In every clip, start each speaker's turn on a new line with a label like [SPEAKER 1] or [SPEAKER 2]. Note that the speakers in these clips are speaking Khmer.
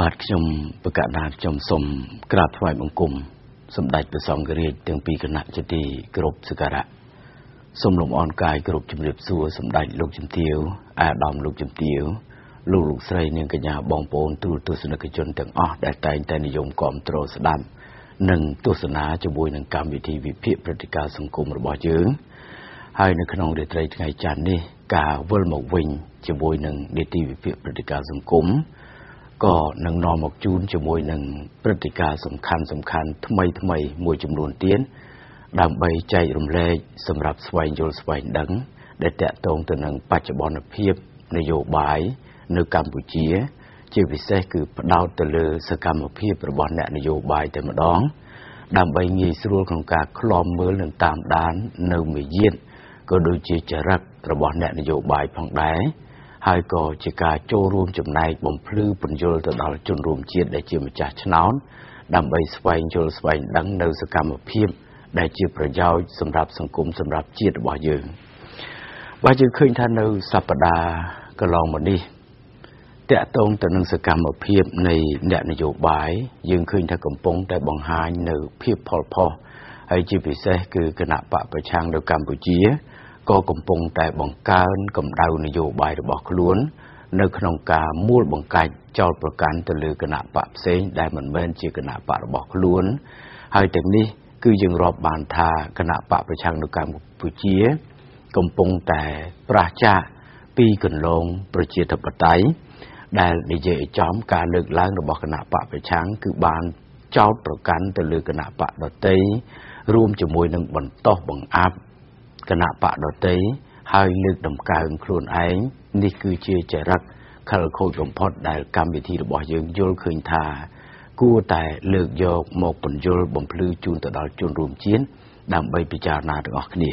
[SPEAKER 1] បាទខ្ញុំប្រកាសថាខ្ញុំសូមក្រាបថ្វាយបង្គំសម្ដេចព្រះសង្ឃរាជទាំងពីរគណៈជាទីគោរពសក្ការៈសូមលំអរកាយគោរពជំរាបសួរសម្ដេចលោកជំទាវអាដាមលោកជំទាវលោកលោកស្រីនាងកញ្ញាបងប្អូនទូលទស្សនិកជនទាំងអស់ដែលតែងតែនិយមគាំទ្រស្ដាប់និងទស្សនាជាមួយនឹងកម្មវិធីវិភាគព្រឹត្តិការណ៍សង្គមរបស់យើងហើយនៅក្នុងរាត្រីថ្ងៃច័ន្ទនេះការវិលមកវិញជាមួយនឹងនីតិវិភាគព្រឹត្តិការណ៍សង្គម ក៏នឹងនាំមកជូនជាមួយនឹងព្រឹត្តិការណ៍សំខាន់សំខាន់ថ្មីថ្មីមួយចំនួនទៀតដើម្បីចែករំលែកសម្រាប់ស្វែងយល់ស្វែងដឹង ដែលតកតងទៅនឹងបច្ចុប្បន្នភាពនយោបាយនៅកម្ពុជា ជាពិសេសគឺផ្ដោតទៅលើសកម្មភាពរបស់អ្នកនយោបាយតែម្ដង ដើម្បីងាយស្រួលក្នុងការឃ្លាំមើលនិងតាមដាននៅមេយាទក៏ដូចជាចរិតរបស់អ្នកនយោបាយផងដែរ ហើយក៏ជាការចូលរួមចំណែកបំភ្លឺពន្យល់ទៅដល់ជនរួមជាតិដែលជាម្ចាស់ឆ្នោតដើម្បីស្វែងយល់ស្វែងដឹងនៅសកម្មភាពដែលជាប្រយោជន៍សម្រាប់សង្គមសម្រាប់ជាតិរបស់យើងបើយើងឃើញថានៅសប្តាហ៍កន្លងមកនេះតកតងទៅនឹងសកម្មភាពនៃអ្នកនយោបាយយើងឃើញថាកំពុងតែបង្ហាញនៅភាពផលផុសហើយជាពិសេសគឺគណៈបកប្រឆាំងនៅកម្ពុជា ក៏កំពុងតែបង្កើនកម្ដៅនយោបាយរបស់ខ្លួន នៅក្នុងការមូលបង្កាច់ចោលប្រកាន់ទៅលើគណៈបកផ្សេងដែលមិនមែនជាគណៈបករបស់ខ្លួន ហើយទាំងនេះគឺយើងរាប់បានថាគណៈបកប្រឆាំងនៅកម្ពុជា កំពុងតែប្រះចាកពីកន្លងប្រជាធិបតេយ្យដែលនិយាយចំការលើកឡើងរបស់គណៈបកប្រឆាំងគឺបានចោតប្រកាន់ទៅលើគណៈបកដតីរួមជាមួយនឹងបន្តោសបង្អាប់ គណៈបកដតីហើយលើកដំកើងខ្លួនឯងនេះគឺជាចរិតខលខូចបំផុតដែលកម្មវិធីរបស់យើងយល់ឃើញថា គួរតែលើកយកមកបញ្យលបំភ្លឺជូនទៅដល់ជនរួមជាតិដើម្បីពិចារណាទាំងអស់គ្នា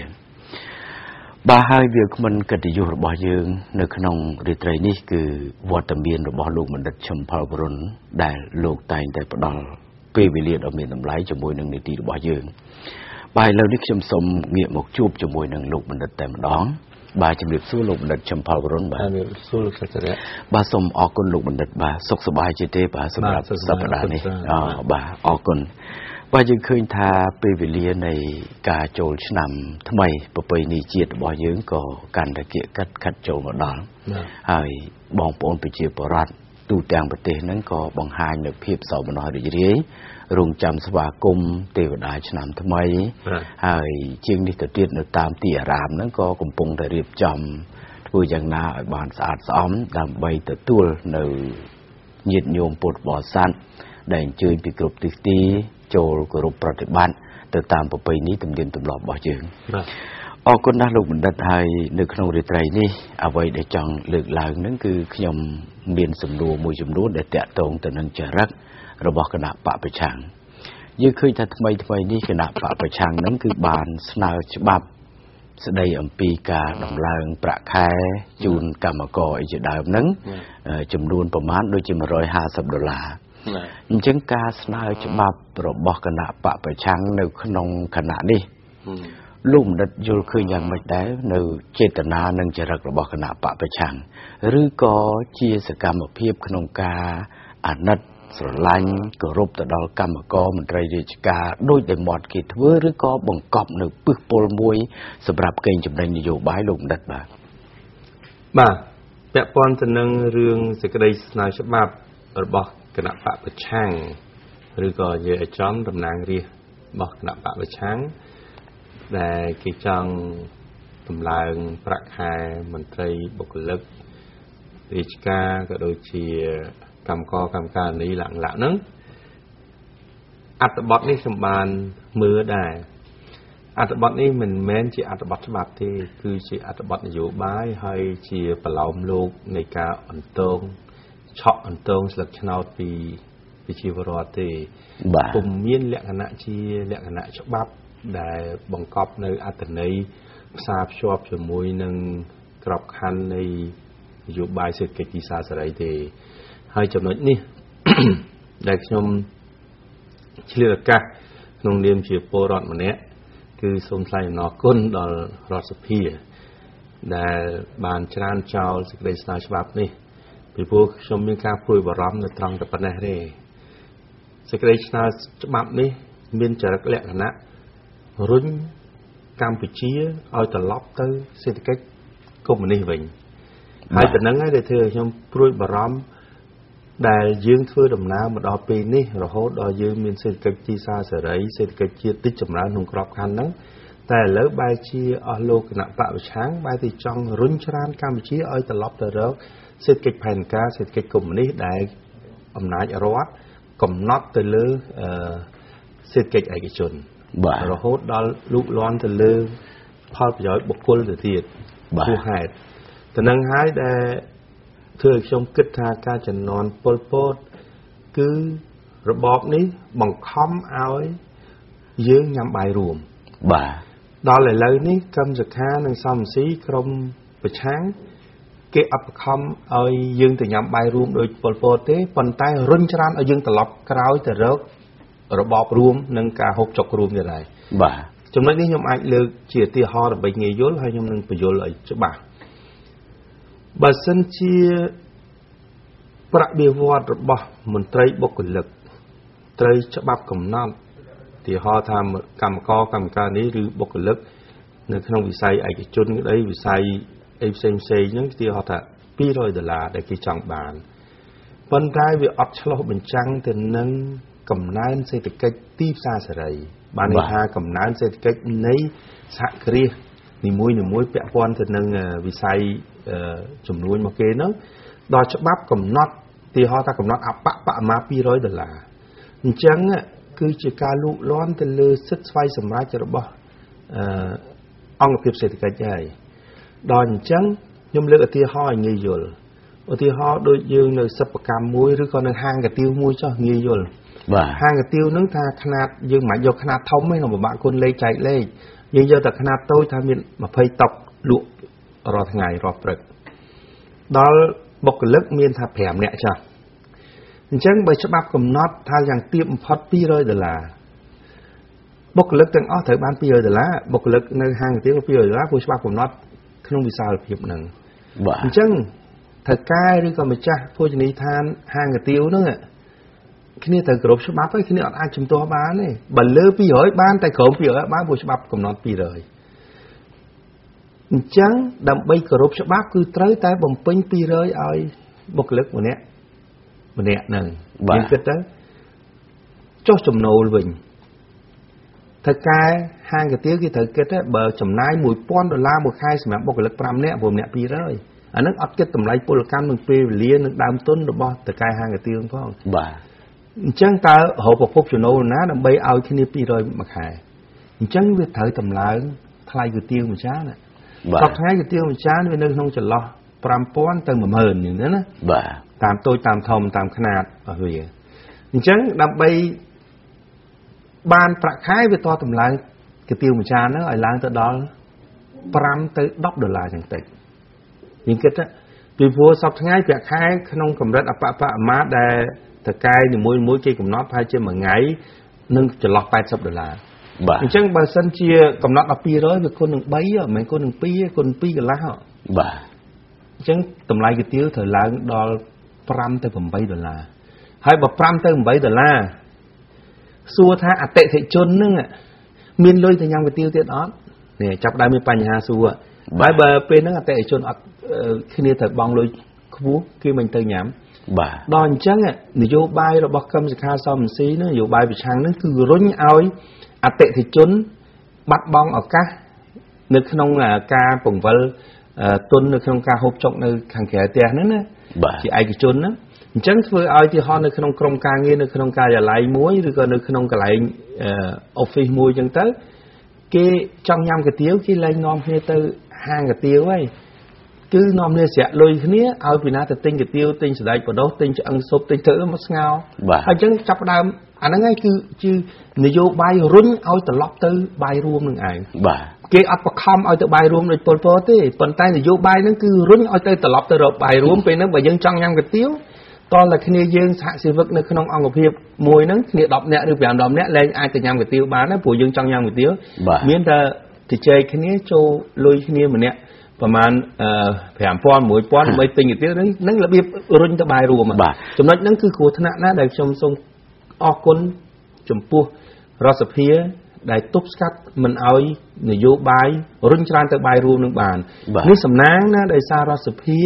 [SPEAKER 1] បាទហើយវាគ្មិនកិត្តិយសរបស់យើង នៅក្នុងរាត្រីនេះគឺវត្តមានរបស់លោកបណ្ឌិតឈឹមផលបរុនដែលលោកតែងតែផ្ដល់ពេលវេលាដ៏មានតម្លៃជាមួយនឹងនីតិរបស់យើង បាទឥឡូវនេះខ្ញុំសូមងាកមកជួបជាមួយនឹងលោកបណ្ឌិតតែម្ដងបាទជំរាបសួរលោកបណ្ឌិតចំផលវរុន
[SPEAKER 2] បាទជំរាបសួរលោកសាស្ត្រា
[SPEAKER 1] បាទសូមអរគុណលោកបណ្ឌិតបាទសុខសប្បាយជាទេបាទសម្រាប់សប្តាហ៍នេះអបាទអរគុណបាទយើងឃើញថាពេលវេលានៃការចូលឆ្នាំ ថ្មីប្រពៃណីជាតិរបស់យើងក៏កាន់តែគៀកកាត់ខាត់ចូលមកដល់ហើយបងប្អូនប្រជាពលរដ្ឋទូទាំងប្រទេសហ្នឹងក៏បង្ហាញនូវភាពសោមនស្សរីករាយ រងចាំស្វាគមន៍ទេវតាឆ្នាំថ្មី ហើយជាងនេះទៅទៀតនៅតាមទីអារាមហ្នឹងក៏កំពុងតែរៀបចំធ្វើយ៉ាងណាឲ្យបានស្អាតស្អំដើម្បីទទួលនៅញាតិញោមពុទ្ធបរិស័ទដែលអញ្ជើញពីគ្រប់ទិសទី ចូលគោរពប្រតិបត្តិទៅតាមប្រពៃណីទំនៀមទម្លាប់របស់យើងអរគុណណាស់លោកបណ្ឌិតហើយនៅក្នុងរាត្រីនេះអ្វីដែលចង់លើកឡើងហ្នឹងគឺខ្ញុំមានសំណួរមួយចំនួនដែលតាក់ទងទៅនឹងចរិត របស់គណៈបកប្រឆាំងយើងឃើញថាថ្មីថ្មីនេះគណៈបកប្រឆាំងហ្នឹងគឺបានស្នើច្បាប់ស្ដីអំពីការដំឡើងប្រាក់ខែជូនកម្មករអីជាដើមហ្នឹងចំនួនប្រមាណដូចជា150ដុល្លារអញ្ចឹងការស្នើច្បាប់របស់គណៈបកប្រឆាំងនៅក្នុងគណៈនេះលោកមនិតយល់ឃើញយ៉ាងម៉េចដែរនៅចេតនានិងចរិតរបស់គណៈបកប្រឆាំងឬក៏ជាសកម្មភាពក្នុងការអាណិត ស្រឡាញ់គោរពទៅដល់កម្មករមន្ត្រីរាជការដូចដែលមាត់គេធ្វើឬក៏បង្កប់នៅពឹសពលមួយ សម្រាប់កេងចំណេញនយោបាយលោកបណ្ឌិតបាទ
[SPEAKER 2] បាទពាក់ព័ន្ធទៅនឹងរឿងសេចក្តីស្នើច្បាប់របស់គណៈបកប្រឆាំងឬក៏និយាយឲ្យចំតំណាងរាស្ត្ររបស់គណៈបកប្រឆាំងដែលគេចង់តម្លើងប្រាក់ខែមន្ត្រីបុគ្គលិករាជការក៏ដូចជា កម្មករកម្មការនីលក្ខណៈហ្នឹងអត្ថបទនេះខ្ញុំបានមើលដែរអត្ថបទនេះមិនមែនជាអត្ថបទច្បាប់ទេ គឺជាអត្ថបទនយោបាយហើយជាប្រឡោមលោកនៃការអន្តងឆក់អន្តងស្លឹកឆ្នោតពីប្រជាពលរដ្ឋទេពុំមានលក្ខណៈជាលក្ខណៈច្បាប់ដែលបង្កប់នៅអត្តន័យផ្សារភ្ជាប់ជាមួយនឹងក្របខ័ណ្ឌនៃនយោបាយសេដ្ឋកិច្ចទីសាសេរីទេ ហើយចំណុចនេះដែលខ្ញុំឆ្លៀតឱកាសក្នុងនាមជាពលរដ្ឋម្នាក់គឺសូមថ្លែងអំណរគុណដល់រដ្ឋសភា ដែលបានច្រានចោលសេចក្តីស្នើច្បាប់នេះពីព្រោះខ្ញុំមានការព្រួយបារម្ភនៅត្រង់តែប៉ុណ្ណេះទេសេចក្តីឆ្នើច្បាប់នេះ មានចរិតលក្ខណៈរុញកម្ពុជាឲ្យត្រឡប់ទៅសេដ្ឋកិច្ចកុម្មុយនីសវិញហើយប៉ុណ្ណឹងហើយដែលធ្វើឲ្យខ្ញុំព្រួយបារម្ភ ដែលយើងធ្វើដំណើរមកដល់ពេលនេះរហូតដល់យើងមានសេដ្ឋកិច្ចទីផ្សារសេរីសេដ្ឋកិច្ចជាតិតិចចម្រើនក្នុងក្របខ័ណ្ឌហ្នឹងតែឥឡូវបែរជាអស់លោកគណៈបពប្រឆាំងបែរទៅចង់រុញច្រានកម្ពុជាឲ្យត្រឡប់ទៅរកសេដ្ឋកិច្ចផែនការសេដ្ឋកិច្ចកុម្មុយនីសដែលអំណាចរដ្ឋកំណត់ទៅលើសេដ្ឋកិច្ចឯកជន
[SPEAKER 1] បាទ
[SPEAKER 2] រហូតដល់លូកលាន់ទៅលើផលប្រយោជន៍បុគ្គលទៅទៀត
[SPEAKER 1] ហួ
[SPEAKER 2] សហេតុទៅនឹងហើយដែល ធ្វើឲ្យខ្ញុំគិតថាការចំនួនពលពតគឺរបបនេះបង្ខំឲ្យយើងញ៉ាំបាយរួម
[SPEAKER 1] បាទ
[SPEAKER 2] ដល់ឥឡូវនេះកម្មសខានិងសំស៊ីក្រុមប្រឆាំងគេអត់បខំឲ្យយើងទៅញ៉ាំបាយរួមដោយពលពតទេប៉ុន្តែរុញច្រានឲ្យយើងត្រឡប់ក្រោយទៅរករបបរួមនិងការហូបចុករួមទៀតហើយ
[SPEAKER 1] បាទ
[SPEAKER 2] ចំណុចនេះខ្ញុំអាចលើកជាឧទាហរណ៍ដើម្បីងាយយល់ហើយខ្ញុំនឹងបញ្យល់ឲ្យច្បាស់ បើសិនជាប្រតិបត្តិរបស់មន្ត្រីបុគ្គលិកត្រូវច្បាប់កំណត់ទីហោថាកម្មករកម្មការនេះឬបុគ្គលិកនៅក្នុងវិស័យឯកជនក្តីវិស័យអីផ្សេងផ្សេងហ្នឹងទីហោថា200ដុល្លារដែលគេចង់បានប៉ុន្តែវាអត់ឆ្លោះបញ្ចាំងទៅនឹងកំណើនសេដ្ឋកិច្ចទីផ្សារសេរី បានន័យថាកំណើនសេដ្ឋកិច្ចនៃសហគ្រាសនីមួយនីមួយពាក់ព័ន្ធទៅនឹងវិស័យ ចំនួនមកគេហ្នឹងដល់ច្បាប់កំណត់ទីហោថាកំណត់អបបមា200ដុល្លារអញ្ចឹងគឺជាការលូកលាន់ទៅលើសិទ្ធិស្វ័យសម្រេចរបស់អង្គភាពសេដ្ឋកិច្ចហើយដល់អញ្ចឹងខ្ញុំលើកឧទាហរណ៍ឲ្យងាយយល់ឧទាហរណ៍ដូចយើងនៅសិប្បកម្មមួយឬក៏នៅហាងកាទៀវមួយចុះងាយយល់
[SPEAKER 1] បាទ
[SPEAKER 2] ហាងកាទៀវហ្នឹងថាຂະຫນាតយើងមិនយកຂະຫນាតធំទេនៅពិបាកគុណលេខចែកលេខយើងយកតែຂະຫນាតតូចថាមាន20តុកលក់ រាល់ថ្ងៃរាល់ព្រឹកដល់បុគ្គលិកមានថា5នាក់ចាស់អញ្ចឹងបើច្បាប់កំណត់ថាយ៉ាងទាបបំផុត200ដុល្លារបុគ្គលិកទាំងអស់ត្រូវបាន200ដុល្លារបុគ្គលិកនៅហាងកាទៀវ200ដុល្លារព្រោះច្បាប់កំណត់ក្នុងវិសាលភាពហ្នឹង
[SPEAKER 1] បាទ
[SPEAKER 2] អញ្ចឹងត្រូវកែឬក៏ម្ចាស់ភោជនីយដ្ឋានហាងកាទៀវហ្នឹងគ្នាត្រូវគោរពច្បាប់ហើយគ្នាអត់អាចជំទាស់បានទេបើលើ200បានតែក្រោម200បានព្រោះច្បាប់កំណត់200 អញ្ចឹងដើម្បីគោរពច្បាប់គឺត្រូវតែបំពេញ200ឲ្យបុគ្គលិកម្នាក់ម្នាក់ហ្នឹង
[SPEAKER 1] យើង
[SPEAKER 2] គិតទៅចុះចំណូលវិញធ្វើការហាងកាទៀវគេត្រូវគិតទៅបើចំណាយ1000ដុល្លារមួយខែសម្រាប់បុគ្គលិក5នាក់ព្រោះម្នាក់200អានឹងអត់គិតតម្លៃពលកម្មនិងពេលវេលានិងដើមទុនរបស់តកែហាងកាទៀវផង
[SPEAKER 1] បាទ
[SPEAKER 2] អញ្ចឹងតើរកប្រភពចំណូលណាដើម្បីឲ្យគ្នា200មួយខែអញ្ចឹងវាត្រូវតម្លើងថ្លៃគុយទាវម្ចាស់ណា
[SPEAKER 1] បាទ
[SPEAKER 2] សប្តាហ៍គុយទាវមួយចានវានៅក្នុងចន្លោះ5000ទៅ10000អញ្ចឹងណា
[SPEAKER 1] បាទ
[SPEAKER 2] តាមតូចតាមធំតាមຂະຫນាតរបស់វាអញ្ចឹងដើម្បីបានប្រាក់ខែវាតតម្លើងគុយទាវមួយចានហ្នឹងឲ្យឡើងទៅដល់5ទៅ10ដុល្លារចឹងតិចយើងគិតពីព្រោះសប្តាហ៍ថ្ងៃប្រាក់ខែក្នុងកម្រិតអបបអមាដែលតកែនីមួយៗគេកំណត់ប្រហែលជាមួយថ្ងៃនឹងចន្លោះ80ដុល្លារ
[SPEAKER 1] បាទ
[SPEAKER 2] អញ្ចឹងបើសិនជាកំណត់ដល់200វាគុណនឹង3មិនមែនគុណនឹង2គុណ2កន្លះ
[SPEAKER 1] បាទ
[SPEAKER 2] អញ្ចឹងតម្លៃគុយទាវត្រូវឡើងដល់5ទៅ8ដុល្លារហើយបើ5ទៅ8ដុល្លារសួរថាអតិថិជនហ្នឹងមានលុយទៅញ៉ាំគុយទាវទៀតអត់នេះចាប់ដើមមានបញ្ហាសួរបើបើពេលហ្នឹងអតិថិជនអត់គ្នាត្រូវបង់លុយខ្ពស់គេមិនទៅញ៉ាំ
[SPEAKER 1] បាទ
[SPEAKER 2] ដល់អញ្ចឹងនយោបាយរបស់កម្មសិក្ខាសមស៊ីនឹងនយោបាយប្រឆាំងនឹងគឺរុញឲ្យអ តិថិជន បាត់បង់ឱកាសនៅក្នុងការពង្វិលទុននៅក្នុងការហូបចុកនៅខាងក្រៅផ្ទះហ្នឹងណាជាឯកជនហ្នឹងអញ្ចឹងធ្វើឲ្យទីហោនៅក្នុងក្រុមការងារនៅក្នុងការិយាល័យមួយឬក៏នៅក្នុងកន្លែង office មួយអញ្ចឹងទៅ គេចង់ញ៉ាំកាទៀវគេលែងនាំគ្នាទៅហាងកាទៀវហើយ គឺនាំគ្នាស្រាក់លុយគ្នាឲ្យពីណាទៅទិញកាទៀវទិញសណ្ដែកបដោះទិញឆ្អឹងស៊ុបទិញទៅមកស្ងោ
[SPEAKER 1] ហើយ
[SPEAKER 2] អញ្ចឹងចាប់ដើមអាហ្នឹងឯងគឺជានយោបាយរុញឲ្យត្រឡប់ទៅបាយរួមនឹងឯង
[SPEAKER 1] បាទ
[SPEAKER 2] គេអត់បខំឲ្យទៅបាយរួមដូចពលពតទេប៉ុន្តែនយោបាយហ្នឹងគឺរុញឲ្យទៅត្រឡប់ទៅរកបាយរួមពេលហ្នឹងបើយើងចង់ញ៉ាំកាទៀវតលតែគ្នាយើងសហជីវិកនៅក្នុងអង្គភាពមួយហ្នឹងគ្នា10នាក់ឬ5 10នាក់លែងអាចទៅញ៉ាំកាទៀវបានណាព្រោះយើងចង់ញ៉ាំកាទៀវមានតែជជែកគ្នាចូលលុយគ្នាម្នាក់ ប្រហែល5000 1000ដើម្បីទិញទៀតហ្នឹងហ្នឹងរបៀបរុញទៅបាយរួមចំណុចហ្នឹងគឺគ្រោះថ្នាក់ណាដែលខ្ញុំសូមអរគុណចំពោះរដ្ឋសភាដែលទប់ស្កាត់មិនអោយនយោបាយរុញច្រានទៅបាយរួមនឹងបាននេះសំណាងណាដោយសាររដ្ឋសភា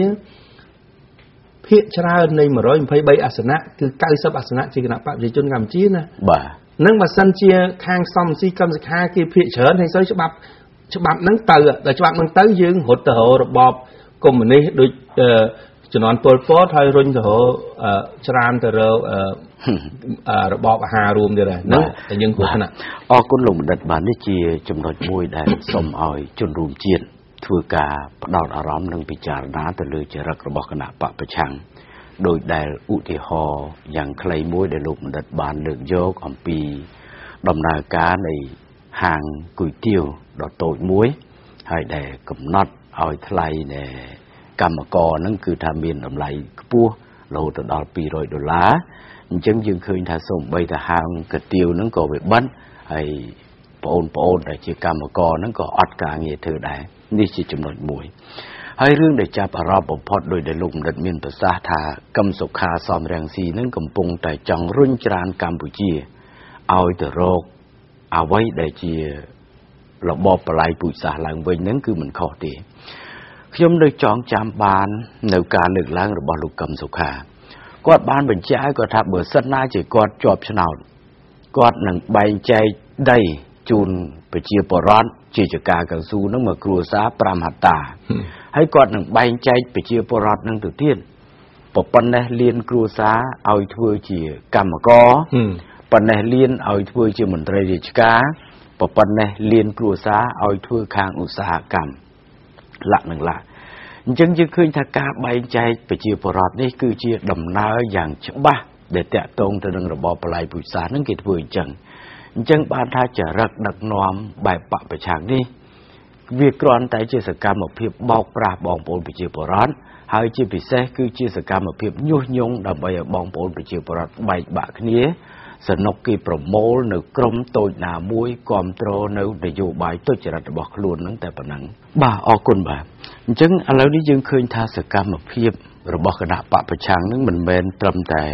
[SPEAKER 2] ភាកច្រើននៃ123អាសនៈគឺ90អាសនៈជាគណៈបព្វជិជនកម្ពុជាណា
[SPEAKER 1] បាទ
[SPEAKER 2] នឹងបើសិនជាខាងសំស៊ីកម្មសិក្ខាគេភាកច្រើនហើយសូវច្បាប់ ច្បាប់ហ្នឹងទៅដល់ច្បាប់ហ្នឹងទៅយើងរត់ទៅររបបកុម្មុយនីសដូចជំនាន់ពលពតហើយរុញទៅរច្រានទៅររបបអាហាររួមទៀតហើយហ្នឹងតែយើងគ្រោះថ្នាក់
[SPEAKER 1] អរគុណលោកបណ្ឌិតបាទនេះជាចំណុចមួយដែលសូមឲ្យជនរួមជាតិធ្វើការផ្ដោតអារម្មណ៍និងពិចារណាទៅលើចរិតរបស់គណៈបកប្រឆាំងដោយដែលឧទាហរណ៍យ៉ាងខ្លីមួយដែលលោកបណ្ឌិតបានលើកយកអំពីដំណើរការនៃ ហាងគុយទាវដ៏តូចមួយ ហើយដែលកំណត់ឲ្យថ្លៃនៃកម្មករហ្នឹងគឺថាមានតម្លៃខ្ពស់រហូតដល់200ដុល្លារអញ្ចឹងយើងឃើញថាសូម្បីតែហាងកាទៀវហ្នឹងក៏វាបិទហើយបងប្អូនដែលជាកម្មករហ្នឹងក៏អត់ការងារធ្វើដែរនេះជាចំណុចមួយហើយរឿងដែលចាប់អារម្មណ៍បំផុតដោយដែលលោកបណ្ឌិតមានប្រសាសន៍ថាកឹមសុខាសំរងស៊ីនឹងកំពុងតែចង់រុញច្រានកម្ពុជាឲ្យទៅរក អ្វីដែលជារបបបល័យពូជសាសន៍ឡើងវិញនឹងគឺមិនខុសទេខ្ញុំនៅចងចាំបាន នៅការលើកឡើងរបស់លោកកឹមសុខាគាត់បានបញ្ជាក់ឲ្យគាត់ថាបើសិនណាជាគាត់ជាប់ឆ្នោតគាត់នឹងបែងចែកដីជូនប្រជាពលរដ្ឋជាចការកៅស៊ូនឹងមកគ្រួសារ5ហត្តាហើយគាត់នឹងបែងចែកប្រជាពលរដ្ឋនឹងទៅទៀតប៉ុណ្ណេះលៀនគ្រួសារឲ្យធ្វើជាកម្មករ ប៉ុណ្ណេះលៀនឲ្យធ្វើជាមន្ត្រីរាជការប៉ុណ្ណេះលៀនគ្រួសារឲ្យធ្វើខាងឧស្សាហកម្មលក្ខនឹងលក្ខអញ្ចឹងយើងឃើញថាការបែងចែកប្រជាពលរដ្ឋនេះគឺជាដំណើរយ៉ាងច្បាស់ដែលតាក់ទងទៅនឹងរបបបល័យពូជសាសន៍នឹងគេធ្វើអញ្ចឹងអញ្ចឹងបានថាចរិតដឹកនាំបែបបពប្រឆាំងនេះវាគ្រាន់តែជាសកម្មភាពបោកប្រាស់បងប្អូនប្រជាពលរដ្ឋហើយជាពិសេសគឺជាសកម្មភាពញុះញង់ដើម្បីឲ្យបងប្អូនប្រជាពលរដ្ឋបែកបាក់គ្នា សនុកគេប្រមូលនៅក្រមតូចណាមួយគ្រប់គ្រងនៅនយោបាយទុច្ចរិតរបស់ខ្លួននឹងតែប៉ុណ្ណឹងបាទអរគុណបាទអញ្ចឹងឥឡូវនេះយើងឃើញថាសកម្មភាពរបស់គណៈបកប្រឆាំងនឹងមិនមែនត្រឹមតែ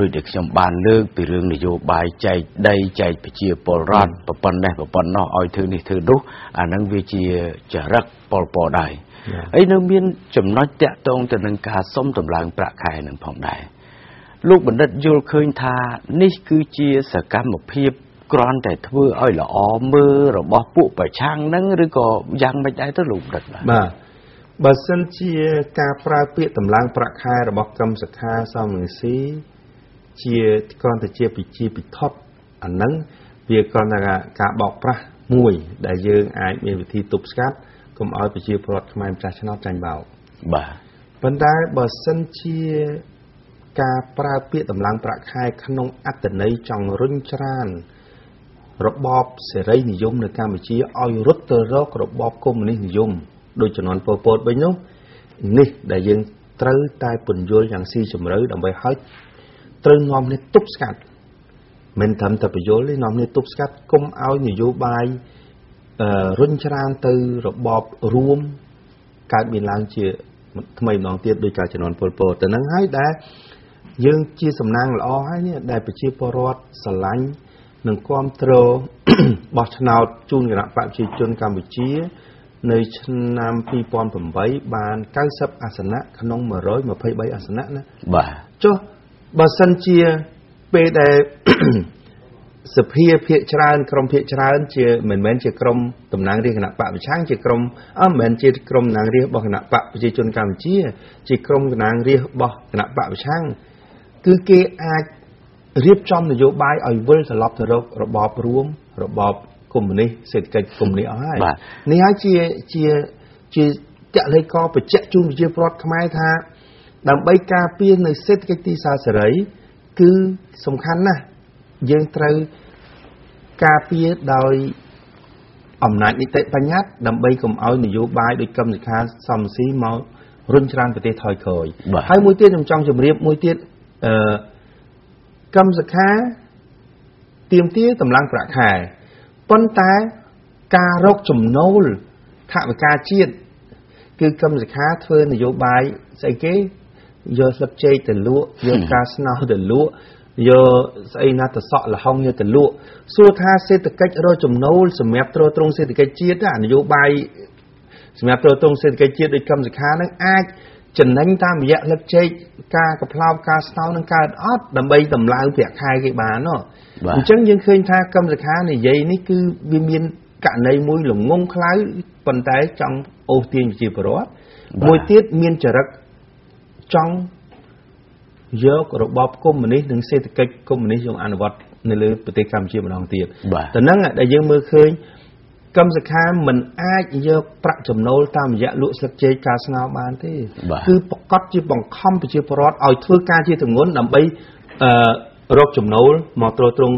[SPEAKER 1] ដោយដែលខ្ញុំបានលើកពីរឿងនយោបាយចែកដីចែកប្រជាពលរដ្ឋប្រប៉ុណ្ណេះប្រប៉ុណ្ណោះឲ្យធ្វើនេះធ្វើនោះអានឹងវាជាចរិតពលពតដែរហើយនៅមានចំណុចតាក់ទងទៅនឹងការសុំតម្លើងប្រាក់ខែនឹងផងដែរ លោកបណ្ឌិតយល់ឃើញថានេះគឺជាសកម្មភាពគ្រាន់តែធ្វើឲ្យល្អមើលរបស់ពួកប្រឆាំងនឹងឬក៏យ៉ាងម៉េចដែរទៅលោកបណ្ឌិត
[SPEAKER 2] បាទបាទបើសិនជាការប្រើពាក្យតម្លើងប្រាក់ខែរបស់កម្មសខាសមងស៊ីជាគ្រាន់តែជាពិជាពិធប់អាហ្នឹងវាគ្រាន់តែការបោកប្រាស់មួយ ដែលយើងអាចមានវិធីទប់ស្កាត់កុំឲ្យប្រជាពលរដ្ឋខ្មែរម្ចាស់ឆ្នោតចាញ់បោក
[SPEAKER 1] បាទ
[SPEAKER 2] ប៉ុន្តែបើសិនជា ការប្រើពាក្យតម្លើងប្រាក់ខែក្នុងអត្តន័យចង់រុញច្រានរបបសេរីនិយមនៅកម្ពុជាឲ្យរត់ទៅរករបបកុម្មុយនីសនិយមដោយជំនាន់ពលពតវិញនោះនេះដែលយើងត្រូវតែពន្យល់យ៉ាងស៊ីជម្រៅដើម្បីឲ្យត្រូវនាំគ្នាទប់ស្កាត់មិនត្រឹមតែបញ្យល់ទេនាំគ្នាទប់ស្កាត់គុំឲ្យនយោបាយរុញច្រានទៅរបបរួមកើតមានឡើងជាថ្មីម្ដងទៀតដោយការជំនាន់ពលពតទៅនឹងហើយដែល យើងជាសំណាងល្អហើយនេះដែលប្រជាពលរដ្ឋស្រឡាញ់និងគ្រប់គ្រងបោះឆ្នោតជូនគណៈបកប្រជាជនកម្ពុជា នៅឆ្នាំ2008បាន90អាសនៈក្នុង123អាសនៈណា
[SPEAKER 1] បាទ
[SPEAKER 2] ចុះបើសិនជាពេលដែលសភាភាកច្រើនក្រមភាកច្រើន ជាមិនមែនជាក្រមតំណាងរាស្ត្រគណៈបកប្រឆាំងជាក្រមអមិនមែនជាក្រមតំណាងរាស្ត្ររបស់គណៈបកប្រជាជនកម្ពុជា ជាក្រមតំណាងរាស្ត្ររបស់គណៈបកប្រឆាំង គឺគេអាចរៀបចំនយោបាយឲ្យវិលត្រឡប់ទៅរករបបរួមរបបកុម្មុយនីសសេដ្ឋកិច្ចកុម្មុយនីសអស់ហើយនេះហើយជាជាជាចល័យកបញ្ជាក់ជូនប្រជាពលរដ្ឋខ្មែរថា ដើម្បីការពារនៅសេដ្ឋកិច្ចទីសាសេរី គឺសំខាន់ណាស់យើងត្រូវការពារដោយអំណាចនីតិបញ្ញត្តិដើម្បីកុំឲ្យនយោបាយដោយកម្មសិក្ខាសំស៊ីមករុញច្រានប្រទេសថយក្រោយហើយមួយទៀតខ្ញុំចង់ជម្រាបមួយទៀត អឺកម្មសិក្ខាទៀមទាតម្លើងប្រាក់ខែប៉ុន្តែការរកចំណូលថវិកាជាតិគឺកម្មសិក្ខាធ្វើនយោបាយស្អីគេយកស្លឹកចេកទៅលក់យកការស្នោទៅលក់យកស្អីណាទៅសក់លហុងយកទៅលក់សួរថាសេដ្ឋកិច្ចរកចំណូលសម្រាប់ទ្រទ្រង់សេដ្ឋកិច្ចជាតិនយោបាយសម្រាប់ទ្រទ្រង់សេដ្ឋកិច្ចជាតិដូចកម្មសិក្ខានឹងអាច ចំណេញតាមរយៈលឹកចេកការកផ្លោកការស្នោនឹងកើតអត់ដើម្បីតម្លើងប្រាក់ខែគេបានណអញ្ចឹងយើងឃើញថាកម្មសិក្ខានិយាយនេះគឺវាមានករណីមួយល្ងងខ្លៅប៉ុន្តែចង់អូសទាញប្រជាពលរដ្ឋមួយទៀតមានចរិតចង់យករបបកុម្មុយនីសនិងសេដ្ឋកិច្ចកុម្មុយនីសយកអនុវត្តនៅលើប្រទេសកម្ពុជាម្ដងទៀតតែហ្នឹងដែលយើងមើលឃើញ កម្មសខាមិនអាចយកប្រាក់ចំណូលតាមរយៈលក់ស្លឹកចេកការស្នោបានទេគឺប្រកាសជាបង្ខំប្រជាពលរដ្ឋឲ្យធ្វើការជាទម្ងន់ដើម្បីអឺរកចំណូលមកទ្រទ្រង់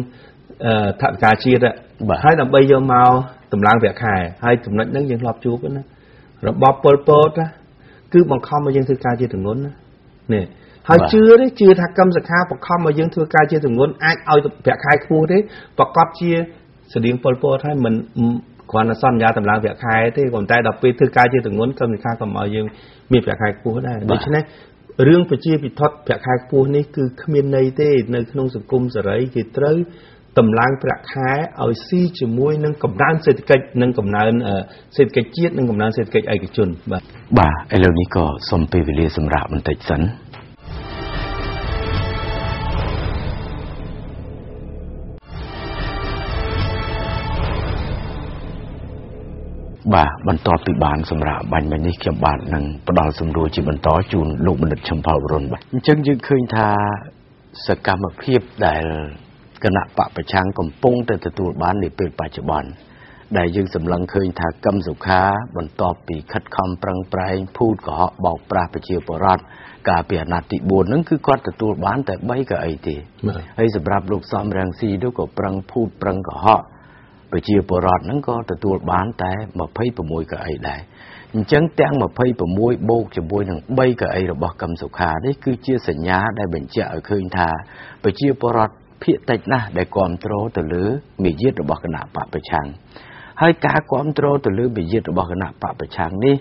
[SPEAKER 2] ថវិកាជាតិហើយដើម្បីយកមកតម្លើងប្រាក់ខែហើយចំណុចហ្នឹងយើងធ្លាប់ជួបណារបបប៉ុលពតគឺបង្ខំឲ្យយើងធ្វើការជាទម្ងន់ណានេះហើយជឿទេជឿថាកម្មសខាបង្ខំឲ្យយើងធ្វើការជាទម្ងន់អាចឲ្យប្រាក់ខែខ្ពស់ទេប្រកាសជាស្តៀងប៉ុលពតហើយមិន គ្រាន់តែសន្យាតម្លើងប្រាក់ខែទេប៉ុន្តែដល់ពេលធ្វើការជាទម្ងន់កម្មសិក្ខាក៏មកយើងមានប្រាក់ខែខ្ពស់ដែរដូច្នេះរឿងប្រជាពិធប្រាក់ខែខ្ពស់នេះគឺគ្មានន័យទេ នៅក្នុងសង្គមសេរីគេត្រូវតម្លើងប្រាក់ខែឲ្យស៊ីជាមួយនឹងកំណើនសេដ្ឋកិច្ចនិងកំណើនសេដ្ឋកិច្ចជាតិនិងកំណើនសេដ្ឋកិច្ចឯកជនបាទ
[SPEAKER 1] បាទឥឡូវនេះក៏សូមពេលវេលាសម្រាប់បន្តិចសិន បាទបន្ទាប់ពីបានសម្រាប់បាញ់មិញនេះខ្ញុំបាទនឹងផ្ដល់សំណួរជាបន្តជូនលោកបណ្ឌិតឈឹមផលវរុនបាទអញ្ចឹងយើងឃើញថាសកម្មភាពដែលគណៈបពប្រឆាំងកំពុងតែទទួលបាននាពេលបច្ចុប្បន្នដែលយើងសម្លឹងឃើញថាកឹមសុខាបន្ទាប់ពីខិតខំប្រឹងប្រែងភូតកុហកបោកប្រាស់ប្រជាពលរដ្ឋកាលពីអាណត្តិទី4ហ្នឹងគឺគាត់ទទួលបានតែ3កៅអីទេហើយសម្រាប់លោកសំរងស៊ីនោះក៏ប្រឹងភូតប្រឹងកុហក ប្រជាពលរដ្ឋហ្នឹងក៏ទទួលបានតែ26កៅអីដែរអញ្ចឹងទាំង26បូកជាមួយនឹង3កៅអីរបស់កឹមសុខានេះគឺជាសញ្ញាដែលបញ្ជាក់ឲ្យឃើញថាប្រជាពលរដ្ឋភាគតិចណាស់ដែលគ្រប់គ្រងទៅលើមារយាទរបស់គណៈបពប្រឆាំងហើយការគ្រប់គ្រងទៅលើមារយាទរបស់គណៈបពប្រឆាំងនេះ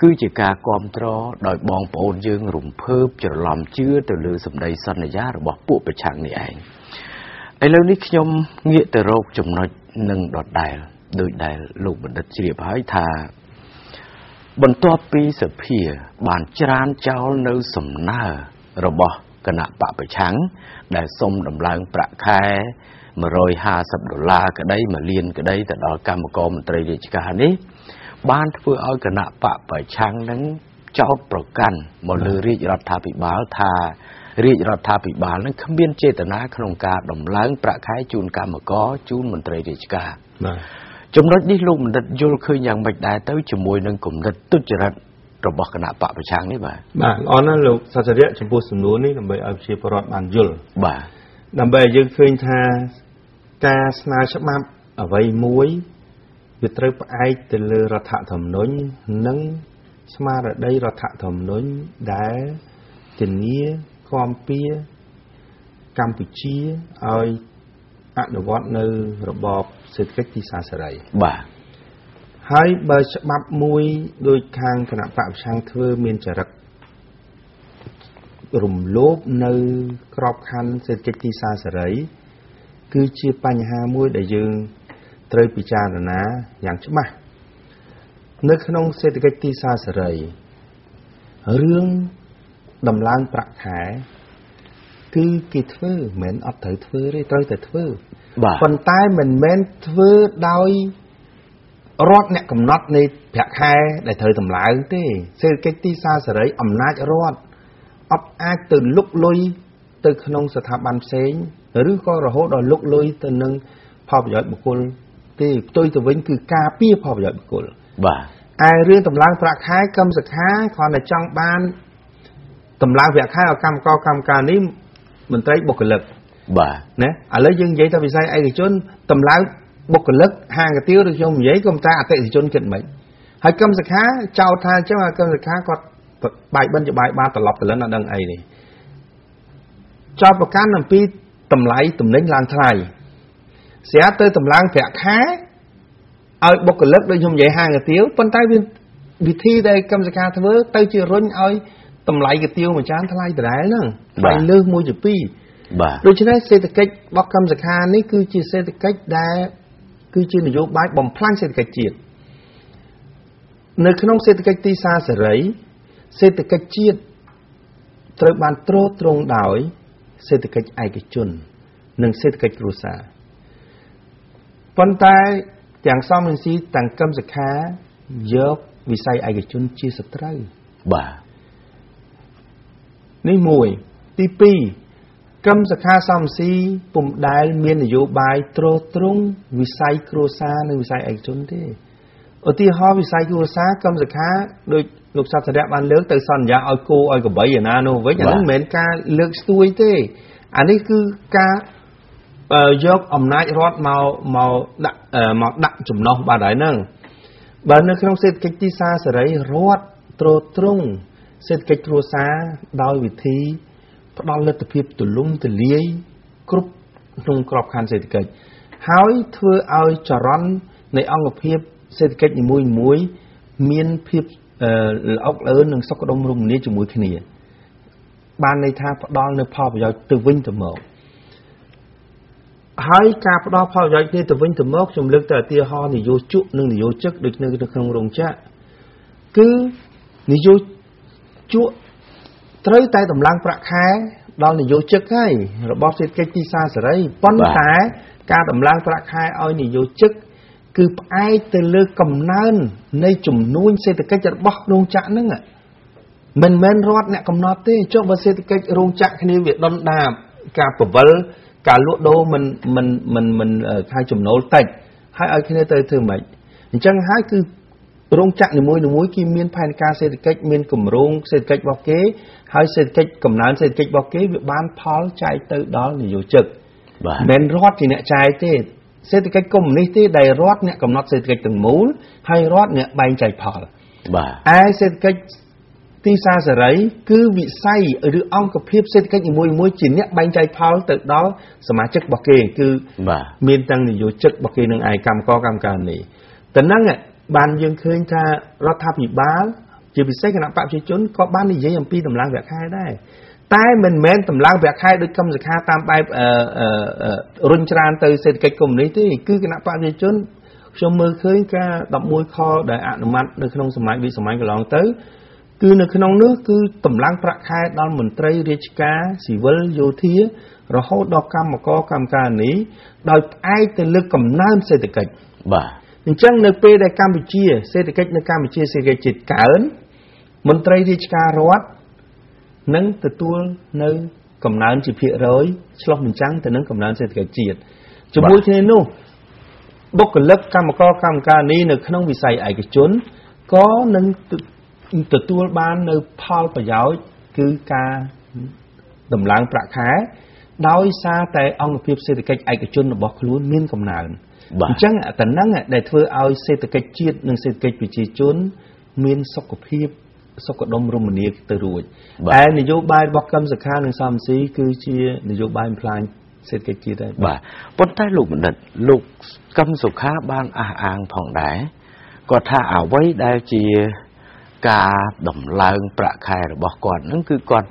[SPEAKER 1] គឺជាការគ្រប់គ្រងដោយបងប្អូនយើងរំភើបច្រឡំជឿទៅលើសម្ដីសន្យារបស់ពួកប្រឆាំងនេះឯង ឥឡូវនេះខ្ញុំងាកទៅរកចំណុចនឹងដដែលដោយដែលលោកបណ្ឌិតជ្រាបហើយថា បន្ទាប់ពីសភា បានច្រានចោលនៅសំណើរបស់គណៈបពប្រឆាំងដែលសុំដំឡើងប្រាក់ខែ150ដុល្លារក្តី1លានក្តីទៅដល់កម្មករមន្ត្រីរាជការនេះ បានធ្វើឲ្យគណៈបពប្រឆាំងនឹងចោតប្រកាន់មកលើរាជរដ្ឋាភិបាលថា រាជរដ្ឋាភិបាលនឹងគ្មានចេតនាក្នុងការដំឡើងប្រាក់ខែជូនកម្មករជូនមន្ត្រីរាជការបាទចំណុចនេះលោកបណ្ឌិតយល់ឃើញយ៉ាងម៉េចដែរទៅជាមួយនឹងគំនិតទុច្ចរិតរបស់គណៈបកប្រឆាំងនេះបាទ
[SPEAKER 2] បាទល្អណាស់លោកសាស្ត្រាចំពោះសំណួរនេះដើម្បីឲ្យប្រជាពលរដ្ឋបានយល់
[SPEAKER 1] បាទ
[SPEAKER 2] ដើម្បីឲ្យយើងឃើញថាការស្នើច្បាប់អ្វីមួយវាត្រូវផ្អែកទៅលើរដ្ឋធម្មនុញ្ញនិងស្មារតីរដ្ឋធម្មនុញ្ញដែលធានា គាំពៀកម្ពុជាឲ្យអនុវត្តនៅរបបសេដ្ឋកិច្ចទីសាសេរី
[SPEAKER 1] បាទ
[SPEAKER 2] ហើយបើច្បាប់មួយដោយខាងគណៈបកប្រឆាំងធ្វើមានចរិតរំលោភនៅក្របខ័ណ្ឌសេដ្ឋកិច្ចទីសាសេរី គឺជាបញ្ហាមួយដែលយើងត្រូវពិចារណាយ៉ាងច្បាស់នៅក្នុងសេដ្ឋកិច្ចទីសាសេរីរឿង ដំឡើងប្រាក់ខែគឺគេធ្វើមិនមែនអត់ត្រូវធ្វើទេត្រូវតែធ្វើប៉ុន្តែមិនមែនធ្វើដោយរដ្ឋអ្នកកំណត់នៃប្រាក់ខែដែលត្រូវតម្លើងទេសេដ្ឋកិច្ចទីសាសេរីអំណាចរដ្ឋអត់អាចទៅលុកលុយទៅក្នុងស្ថាប័នផ្សេងឬក៏រហូតដល់លុកលុយទៅនឹងផលប្រយោជន៍បុគ្គលទេផ្ទុយទៅវិញគឺការពារផលប្រយោជន៍បុគ្គល
[SPEAKER 1] បាទ
[SPEAKER 2] ឯរឿងតម្លើងប្រាក់ខែកម្មសខាគ្រាន់តែចង់បាន តម្លើងប្រាក់ខែឲ្យកម្មករកម្មការនេះមន្ត្រីបុគ្គលិក
[SPEAKER 1] បាទ
[SPEAKER 2] ណាឥឡូវយើងនិយាយទៅវិស័យឯកជនតម្លើងបុគ្គលិកហាងកាទៀវឬខ្ញុំនិយាយក៏តែអតិថិជនគិតមិនហើយកម្មសខាចោទថាអញ្ចឹងកម្មសខាគាត់បាយបិណ្ឌជាបាយបានត្រឡប់ទៅលិនអត់ដឹងអីនេះចោទប្រកាន់អំពីតម្លៃទំនិញឡើងថ្លៃស្រាប់ទៅតម្លើងប្រាក់ខែឲ្យបុគ្គលិកដូចខ្ញុំនិយាយហាងកាទៀវប៉ុន្តែវាវិធីដែលកម្មសខាធ្វើទៅជារុញឲ្យ តម្លៃកាទៀវមួយចានថ្លៃដដែលហ្នឹងថ្លៃលើសមួយជាពីរ
[SPEAKER 1] បាទ
[SPEAKER 2] ដូច្នេះសេដ្ឋកិច្ចរបស់កម្មសខានេះគឺជាសេដ្ឋកិច្ចដែលគឺជានយោបាយបំផ្លាញសេដ្ឋកិច្ចជាតិនៅក្នុងសេដ្ឋកិច្ចទីសាសេរីសេដ្ឋកិច្ចជាតិត្រូវបានទ្រទ្រង់ដោយសេដ្ឋកិច្ចឯកជន និងសេដ្ឋកិច្ចគ្រួសារប៉ុន្តែទាំងសំរងស៊ីទាំងកឹមសខាយកវិស័យឯកជនជាសត្រូវ
[SPEAKER 1] បាទ
[SPEAKER 2] នេះមួយទី2កឹមសខាសំស៊ីពុំដែលមាននយោបាយទ្រទ្រង់វិស័យគ្រួសារនិងវិស័យឯកជនទេឧទាហរណ៍វិស័យគ្រួសារកឹមសខាដូចលោកសត្វសរៈបានលើកទៅសន្យាឲ្យគោឲ្យកបីឯណានោះវិញអានោះមិនមែនការលើកស្ទួយទេអានេះគឺការយកអំណាចរដ្ឋមកមកដាក់មកដាក់ចំណោះបាទហើយហ្នឹងបើនៅក្នុងសេដ្ឋកិច្ចទីសាសេរីរដ្ឋទ្រទ្រង់ សេដ្ឋកិច្ចគ្រួសារដោយវិធីផ្ដល់លទ្ធភាពទូលំទូលាយគ្រប់ក្នុងក្របខ័ណ្ឌសេដ្ឋកិច្ចហើយធ្វើឲ្យចរន្តនៃអង្គភាពសេដ្ឋកិច្ចនីមួយៗមានភាពល្អុកល្អឿននិងសុខដុមរមនាជាមួយគ្នា បានន័យថាផ្ដល់នៅផលប្រយោជន៍ទៅវិញទៅមកហើយការផ្ដល់ផលប្រយោជន៍គ្នាទៅវិញទៅមកខ្ញុំលើកទៅឧទាហរណ៍នយោជកនិងនយោជិកដូចនៅក្នុងរោងចក្រគឺនយោជ កត្រូវតែតម្លើងប្រាក់ខែដល់នយោជិកហើយរបស់សេដ្ឋកិច្ចទីសាសេរីប៉ុន្តែការតម្លើងប្រាក់ខែឲ្យនយោជិកគឺផ្អែកទៅលើកំណើននៃចំនួនសេដ្ឋកិច្ចរបស់រោងចក្រហ្នឹងមិនមែនរដ្ឋអ្នកកំណត់ទេចុះបើសេដ្ឋកិច្ចរោងចក្រគ្នាវាដុនដាបការពវល់ការលក់ដូរមិនមិនមិនមិនខាយចំណូលតិចហើយឲ្យគ្នាទៅធ្វើម៉េចអញ្ចឹងហើយគឺ រោងចក្រនីមួយៗគេមានផែនការសេដ្ឋកិច្ចមានគម្រោងសេដ្ឋកិច្ចរបស់គេហើយសេដ្ឋកិច្ចកំណើនសេដ្ឋកិច្ចរបស់គេវាបានផលចែកទៅដល់នយោជិក
[SPEAKER 1] បាទ
[SPEAKER 2] មិនរដ្ឋជាអ្នកចែកទេសេដ្ឋកិច្ចកុម្មុយនីសទេដែលរដ្ឋអ្នកកំណត់សេដ្ឋកិច្ចទាំងមូលហើយរដ្ឋអ្នកបែងចែកផល
[SPEAKER 1] បាទ
[SPEAKER 2] ឯសេដ្ឋកិច្ចទីសាសេរីគឺវិស័យឬអង្គភាពសេដ្ឋកិច្ចនីមួយៗជាអ្នកបែងចែកផលទៅដល់សមាជិករបស់គេគឺ
[SPEAKER 1] បាទ
[SPEAKER 2] មានទាំងនយោជិករបស់គេនឹងឯកម្មករកម្មការនេះតែហ្នឹង បានយើងឃើញថារដ្ឋាភិបាលជាពិសេសគណៈបព្វជិជនក៏បាននិយាយអំពីតម្លើងប្រាក់ខែដែរតែមិនមែនតម្លើងប្រាក់ខែដូចកម្មសខាតាមបែបរុញច្រានទៅសេដ្ឋកិច្ចកុម្មុយនីសទេគឺគណៈបព្វជិជនខ្ញុំមើលឃើញការ11ខដែលអនុម័តនៅក្នុងសម័យវិសម័យកន្លងទៅគឺនៅក្នុងនោះគឺតម្លើងប្រាក់ខែដល់មន្ត្រីរាជការស៊ីវិលយោធារហូតដល់កម្មករកម្មការនេះដោយផ្អែកទៅលើកំណើនសេដ្ឋកិច្ច
[SPEAKER 1] បាទ
[SPEAKER 2] អញ្ចឹងនៅពេលដែលកម្ពុជាសេដ្ឋកិច្ចនៅកម្ពុជាសេដ្ឋកិច្ចជាតិកើនមន្ត្រីរាជការរដ្ឋនឹងទទួលនៅកំណើនជាភាគរយឆ្លោះបញ្ចាំងទៅនឹងកំណើនសេដ្ឋកិច្ចជាតិជាមួយគ្នានោះបុគ្គលិកកម្មករកម្មការនេះនៅក្នុងវិស័យឯកជនក៏នឹងទទួលបាននៅផលប្រយោជន៍គឺការដំឡើងប្រាក់ខែដោយសារតែអង្គភាពសេដ្ឋកិច្ចឯកជនរបស់ខ្លួនមានកំណើន អញ្ចឹងតែនឹងដែលធ្វើឲ្យសេដ្ឋកិច្ចជាតិនិងសេដ្ឋកិច្ចប្រជាជន មានសុខភាពសុខដុមរមនាទៅរួចតែនយោបាយរបស់កឹមសុខានិងសំស៊ីគឺជានយោបាយផ្លាញសេដ្ឋកិច្ចជាតិដែរ
[SPEAKER 1] បាទប៉ុន្តែលោកបណ្ឌិតលោកកឹមសុខាបានអះអាងផងដែរគាត់ថាអ្វីដែលជាការដំឡើងប្រាក់ខែរបស់គាត់នឹងគឺគាត់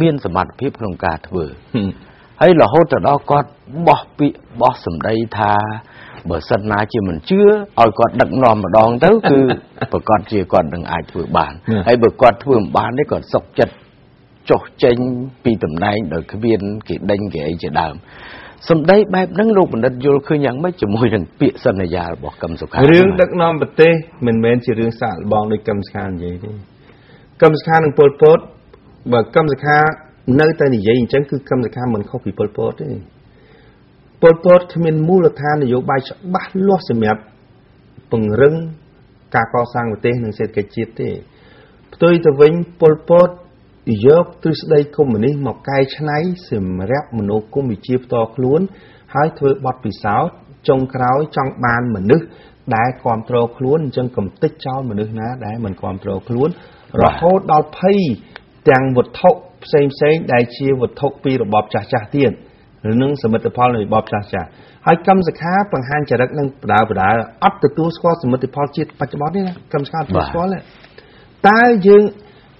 [SPEAKER 1] មានសមត្ថភាពក្នុងការធ្វើហើយរហូតទៅដល់គាត់បោះពាក្យបោះសម្ដីថា បើសិនណាជាមិនជឿឲ្យគាត់ដឹកនាំម្ដងទៅគឺប្រកាសជាគាត់នឹងអាចធ្វើបានហើយបើគាត់ធ្វើមិនបានទេគាត់សុកចិត្តចុះចេញពីតំណែងដោយគ្មានគេដេញគេអីជាដើមសម្ដីបែបហ្នឹងលោកបណ្ឌិតយល់ឃើញយ៉ាងម៉េចជាមួយនឹងពាក្យសន្យារបស់កឹមសុខា
[SPEAKER 2] រឿងដឹកនាំប្រទេសមិនមែនជារឿងសាកល្បងដូចកឹមសុខានិយាយទេកឹមសុខានិងពលពតបើកឹមសុខានៅតែនិយាយអញ្ចឹងគឺកឹមសុខាមិនខុសពីពលពតទេ ពលពតគ្មានមូលដ្ឋាននយោបាយច្បាស់លាស់សម្រាប់ពង្រឹងការកសាងប្រទេសនិងសេដ្ឋកិច្ចជាតិទេផ្ទុយទៅវិញពលពតយកទ្រឹស្ដីកុម្មុយនីសមកកែច្នៃសម្រាប់មនោគមវិជ្ជាផ្ទាល់ខ្លួន ហើយធ្វើបទពិសោធន៍ចុងក្រោយចង់បានមនុស្សដែលគ្រប់គ្រងខ្លួនអញ្ចឹងកំតិចចោលមនុស្សណាដែលមិនគ្រប់គ្រងខ្លួន រហូតដល់ភ័យទាំងវត្ថុផ្សេងផ្សេងដែលជាវត្ថុពីរបបចាស់ចាស់ទៀត ឬនឹងសមិទ្ធផលនៃរបបចាស់ចាស់ហើយកម្មសខាបង្ហាញចរិតនឹងបដាបដាអត់ទទួលស្គាល់សមិទ្ធផលជាតិបច្ចុប្បន្ននេះណាកម្មសខាទទួលស្គាល់ទេតើយើង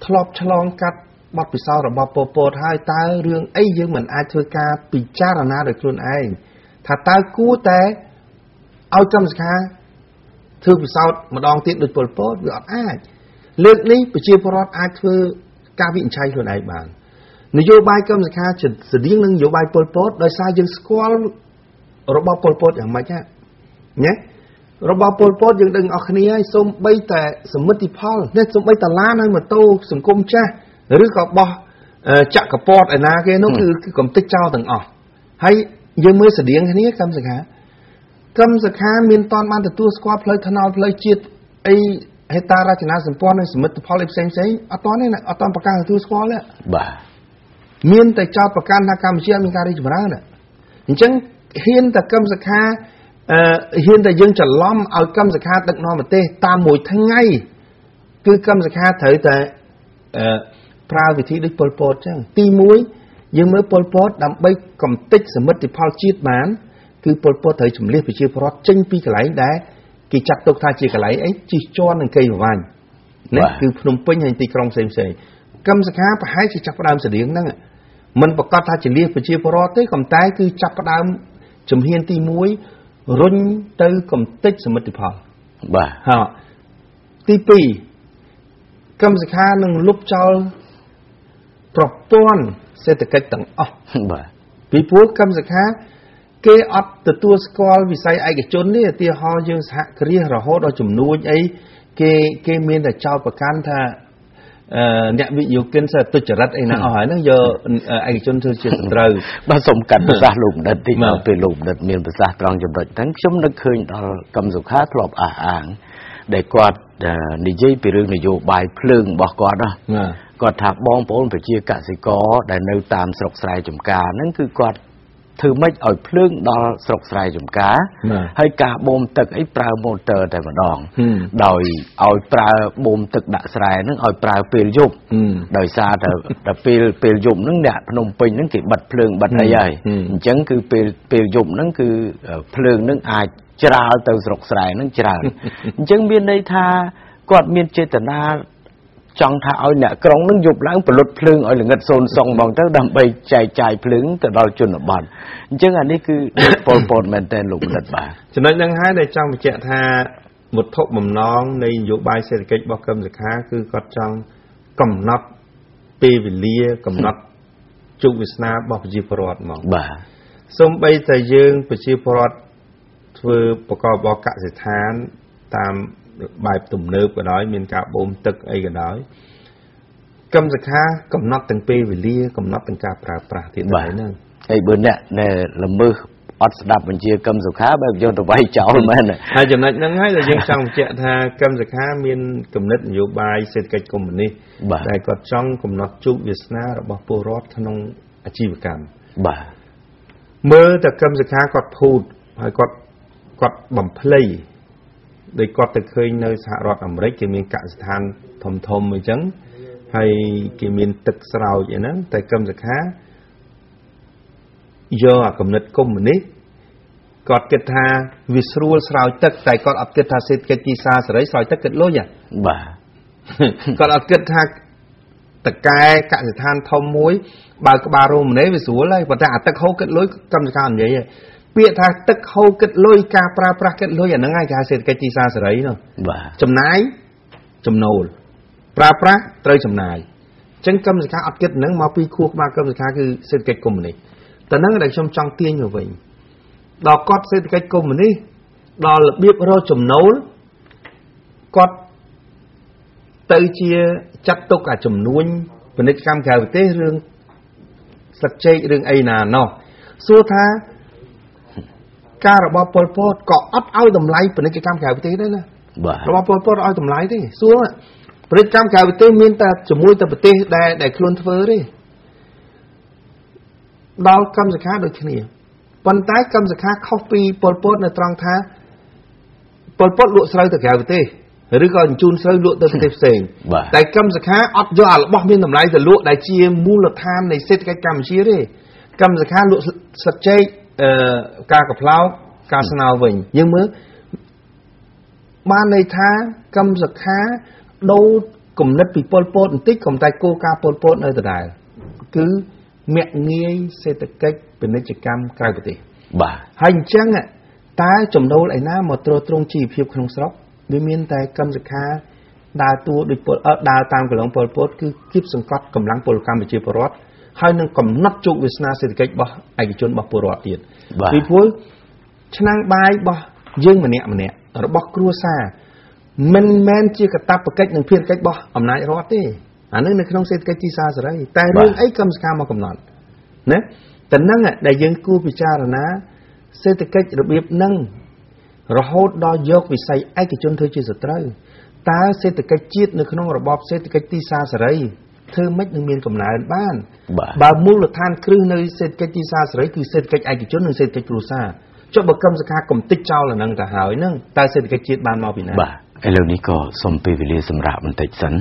[SPEAKER 2] ធ្លាប់ឆ្លងកាត់បទពិសោធន៍របស់ពលពតហើយតើរឿងអីយើងមិនអាចធ្វើការពិចារណាដោយខ្លួនឯងថាតើគួរតែឲ្យកម្មសខាធ្វើពិសោធន៍ម្ដងទៀតដូចពលពតវាអត់អាចលើកនេះប្រជាពលរដ្ឋអាចធ្វើការវិនិច្ឆ័យខ្លួនឯងបាន នយោបាយកម្មសខាស្តៀងនឹងនយោបាយពលពតដោយសារយើងស្គាល់របបពលពតយ៉ាងម៉េចណាណារបបពលពតយើងដឹងអស់គ្នាហើយសូម្បីតែសមិទ្ធផលនេះសូម្បីតែឡានហើយម៉ូតូសង្គមចាស់ឬក៏បោះចក្រពតឯណាគេនោះគឺគឺកំតិចចោលទាំងអស់ហើយយើងមើលស្តៀងគ្នាកម្មសខាកម្មសខាមានតនបានទទួលស្គាល់ផ្លូវថ្នល់ផ្លូវជាតិអីហេតារចនាសម្ព័ន្ធនិងសមិទ្ធផលអីផ្សេងផ្សេងអត់តនេះអត់តប្រកាសទទួលស្គាល់ទេ
[SPEAKER 1] បាទ
[SPEAKER 2] មានតែចោតប្រកាន់ថាកម្ពុជាមានការរីកចម្រើនអញ្ចឹងហ៊ានតែកម្មសខាអឺហ៊ានតែយើងច្រឡំឲ្យកម្មសខាដឹកនាំប្រទេសតាមមួយថ្ងៃគឺកម្មសខាត្រូវតែអឺប្រើវិធីដូចប៉ុលពតអញ្ចឹងទី1យើងមើលប៉ុលពតដើម្បីកំទេចសមិទ្ធផលជាតិបានគឺប៉ុលពតត្រូវជំនះប្រជាពលរដ្ឋចេញពីកន្លែងដែលគេចាត់ទុកថាជាកន្លែងអីជិះជាន់នឹងកេយប្រវ័ញ្ចណាគឺភ្នំពេញហើយទីក្រុងផ្សេងផ្សេងកម្មសខាប្រហែលជាចាប់ផ្ដើមស្តៀងហ្នឹង មិនប្រកាសថាជាលៀសប្រជាពលរដ្ឋទេក៏តែគឺចាប់ផ្ដើមជំហានទី1រុញទៅកំទេចសមិទ្ធផល
[SPEAKER 1] បាទ
[SPEAKER 2] ហ่าទី2កម្មសខានឹងលុបចោលប្រព័ន្ធសេដ្ឋកិច្ចទាំងអស់
[SPEAKER 1] បាទ
[SPEAKER 2] ពីព្រោះកម្មសខាគេអត់ទទួលស្គាល់វិស័យឯកជននេះឧទាហរណ៍យើងសហគ្រាសរហូតដល់ចំនួនអីគេគេមានតែចោតប្រកាន់ថា អ្នកវិនិយោគិនសិទុច្ចរិតអីណាអស់ហើយហ្នឹងយកឯកជនធ្វើជាសត្រូវ
[SPEAKER 1] បាទសូមកាត់ប្រសាសន៍លោកបណ្ឌិតតិចមកពេលលោកបណ្ឌិតមានប្រសាសន៍ត្រង់ចំណុចហ្នឹងខ្ញុំនឹកឃើញដល់កម្មសុខាធ្លាប់អះអាង ដែលគាត់និយាយពីរឿងនយោបាយភ្លើងរបស់គាត់ណាគាត់ថាបងប្អូនប្រជាកសិករដែលនៅតាមស្រុកស្រែចម្ការហ្នឹងគឺគាត់ ធ្វើម៉េចឲ្យភ្លើងដល់ស្រុកស្រែចម្ការហើយការបូមទឹកអីប្រើម៉ូទ័រតែម្ដងដោយឲ្យប្រើបូមទឹកដាក់ស្រែហ្នឹងឲ្យប្រើពេលយប់ដោយសារតែដល់ពេលពេលយប់ហ្នឹងអ្នកភ្នំពេញហ្នឹងគេបិទភ្លើងបិទអីហើយអញ្ចឹងគឺពេលពេលយប់ហ្នឹងគឺភ្លើងហ្នឹងអាចច្រាលទៅស្រុកស្រែហ្នឹងច្រើនអញ្ចឹងមានន័យថាគាត់មានចេតនា ចង់ថាឲ្យអ្នកក្រុងនឹងយប់ឡើងផលិតភ្លើងឲ្យល្ងិតសូនសុងហ្មងទៅដើម្បីចែកចាយភ្លើងទៅដល់ជនបទអញ្ចឹងអានេះគឺពលពតមែនតើលោកផលិតបាទ
[SPEAKER 2] ចំណុចហ្នឹងហើយដែលចង់បញ្ជាក់ថាវត្ថុបំណងនៃនយោបាយសេដ្ឋកិច្ចរបស់កឹមសុខាគឺគាត់ចង់កំណត់ពេលវេលាកំណត់ជោគវាសនារបស់ប្រជាពលរដ្ឋហ្មង
[SPEAKER 1] បាទ
[SPEAKER 2] សូម្បីតែយើងប្រជាពលរដ្ឋធ្វើប្រកបរបរកសិដ្ឋានតាម បែបទំនើបក៏ដោយមានការបូមទឹកអីក៏ដោយកម្មសខាកំណត់ទាំងពេលវេលាកំណត់ទាំងការប្រើប្រាស់ទៀតដែរហ្នឹង
[SPEAKER 1] ហើយបើអ្នកដែលល្មើសអត់ស្ដាប់បញ្ជាកម្មសុខាបែបយកទៅវាយចោលមែន
[SPEAKER 2] ហើយចំណុចហ្នឹងហើយដែលយើងចង់បញ្ជាក់ថាកម្មសុខាមានគំនិតនយោបាយសេដ្ឋកិច្ចកុម្មុយនីសដែលគាត់ចង់កំណត់ជោគវាសនារបស់ពលរដ្ឋក្នុងអាជីវកម្ម
[SPEAKER 1] បាទ
[SPEAKER 2] មើលតែកម្មសុខាគាត់ភូតហើយគាត់គាត់បំភ្លៃ ដោយគាត់ទៅឃើញនៅសហរដ្ឋអាមេរិកគេមានកសិដ្ឋានធំធំអញ្ចឹងហើយគេមានទឹកស្រោចអីហ្នឹងតែកឹមសខាយកអាគំនិតកុម្មុយនីសគាត់គិតថាវាស្រួលស្រោចទឹកតែគាត់អត់គិតថាសេដ្ឋកិច្ចទីផ្សារសេរីស្រោចទឹកគិតលុយហ៎
[SPEAKER 1] បាទ
[SPEAKER 2] គាត់អត់គិតថាតកែកសិដ្ឋានធំមួយបើក្បាលរោមនេវាស្រួលហើយប៉ុន្តែអាទឹកហូរគិតលុយកម្មសខានិយាយ ពាក្យថាទឹកហូរគិតលុយការប្រើប្រាស់គិតលុយអាហ្នឹងហើយគេហៅសេដ្ឋកិច្ចទីផ្សារសេរីនោះ
[SPEAKER 1] បាទ
[SPEAKER 2] ចំណាយចំណូលប្រើប្រាស់ត្រូវចំណាយអញ្ចឹងកម្មសិក្ខាអត់គិតហ្នឹងមកពីខួរក្បាលកម្មសិក្ខាគឺសេដ្ឋកិច្ចកុម្មុយនីសតែហ្នឹងដែលខ្ញុំចង់ទាញមកវិញដល់គាត់សេដ្ឋកិច្ចកុម្មុយនីសដល់របៀបរកចំណូលគាត់ទៅជាចាត់ទុកអាចំនួនពាណិជ្ជកម្មក្រៅប្រទេសរឿងស្លឹកចេករឿងអីណាណោះសួរថា ការរបស់ប៉ុលពតក៏អត់ឲ្យតម្លៃពាណិជ្ជកម្មក្រៅប្រទេសដែរណា
[SPEAKER 1] បាទ
[SPEAKER 2] របស់ប៉ុលពតឲ្យតម្លៃទេសួរពាណិជ្ជកម្មក្រៅប្រទេសមានតែជាមួយតែប្រទេសដែលដែលខ្លួនធ្វើទេដល់កម្មសខាដូចគ្នាប៉ុន្តែកម្មសខាខុសពីប៉ុលពតនៅត្រង់ថាប៉ុលពតលក់ស្រូវទៅក្រៅប្រទេសឬក៏អញ្ជូនស្រូវលក់ទៅប្រទេសផ្សេងតែកម្មសខាអត់យកអារបស់មានតម្លៃទៅលក់ដែលជាមូលដ្ឋាននៃសេដ្ឋកិច្ចកម្ពុជាទេកម្មសខាលក់ស្លឹកចេកអឺ ការកផ្លោកការស្នោវិញយើងមើលបានន័យថាកម្មសខាដូរគំនិតពីពលពតបន្តិចក៏តែគោលការណ៍ពលពតនៅដដែលគឺមាក់ងាយសេដ្ឋកិច្ចពាណិជ្ជកម្មក្រៅប្រទេស
[SPEAKER 1] បាទ
[SPEAKER 2] ហើយអញ្ចឹងតើចំណូលឯណាមកទ្រទ្រង់ជីវភាពក្នុងស្រុកវាមានតែកម្មសិក្ខាដើរតួដូចពលអឺដើរតាមកន្លងពលពតគឺគៀបសង្កត់កម្លាំងពលកម្មប្រជាពលរដ្ឋហើយនឹងកំណត់ជោគវាសនាសេដ្ឋកិច្ចរបស់ឯកជនរបស់ពលរដ្ឋទៀត
[SPEAKER 1] បាទ
[SPEAKER 2] ពីព្រោះឆ្នាំងបាយរបស់យើងម្នាក់ម្នាក់របស់គ្រួសារមិនមែនជាកតាបកិច្ចនិងភារកិច្ចរបស់អំណាចរដ្ឋទេអានឹងនៅក្នុងសេដ្ឋកិច្ចទីផ្សារសេរីតែរឿងអីកម្មសិក្ខាមកកំណត់ណាតែនឹងដែលយើងគួរពិចារណាសេដ្ឋកិច្ចរបៀបហ្នឹងរហូតដល់យកវិស័យឯកជនធ្វើជាសត្រូវតើសេដ្ឋកិច្ចជាតិនៅក្នុងរបបសេដ្ឋកិច្ចទីផ្សារសេរី ធ្វើម៉េចនឹងមានកំណើនបាន
[SPEAKER 1] បាទ
[SPEAKER 2] បើមូលដ្ឋានគ្រឹះនៅសេដ្ឋកិច្ចទីផ្សារសេរីគឺសេដ្ឋកិច្ចឯកជននិងសេដ្ឋកិច្ចគ្រួសារចុះបើកម្មសខាកំតិចចោលអាហ្នឹងទៅហើយហ្នឹងតើសេដ្ឋកិច្ចជាតិបានមកពីណា
[SPEAKER 1] បាទឥឡូវនេះក៏សូមពេលវេលាសម្រាប់បន្តិចសិន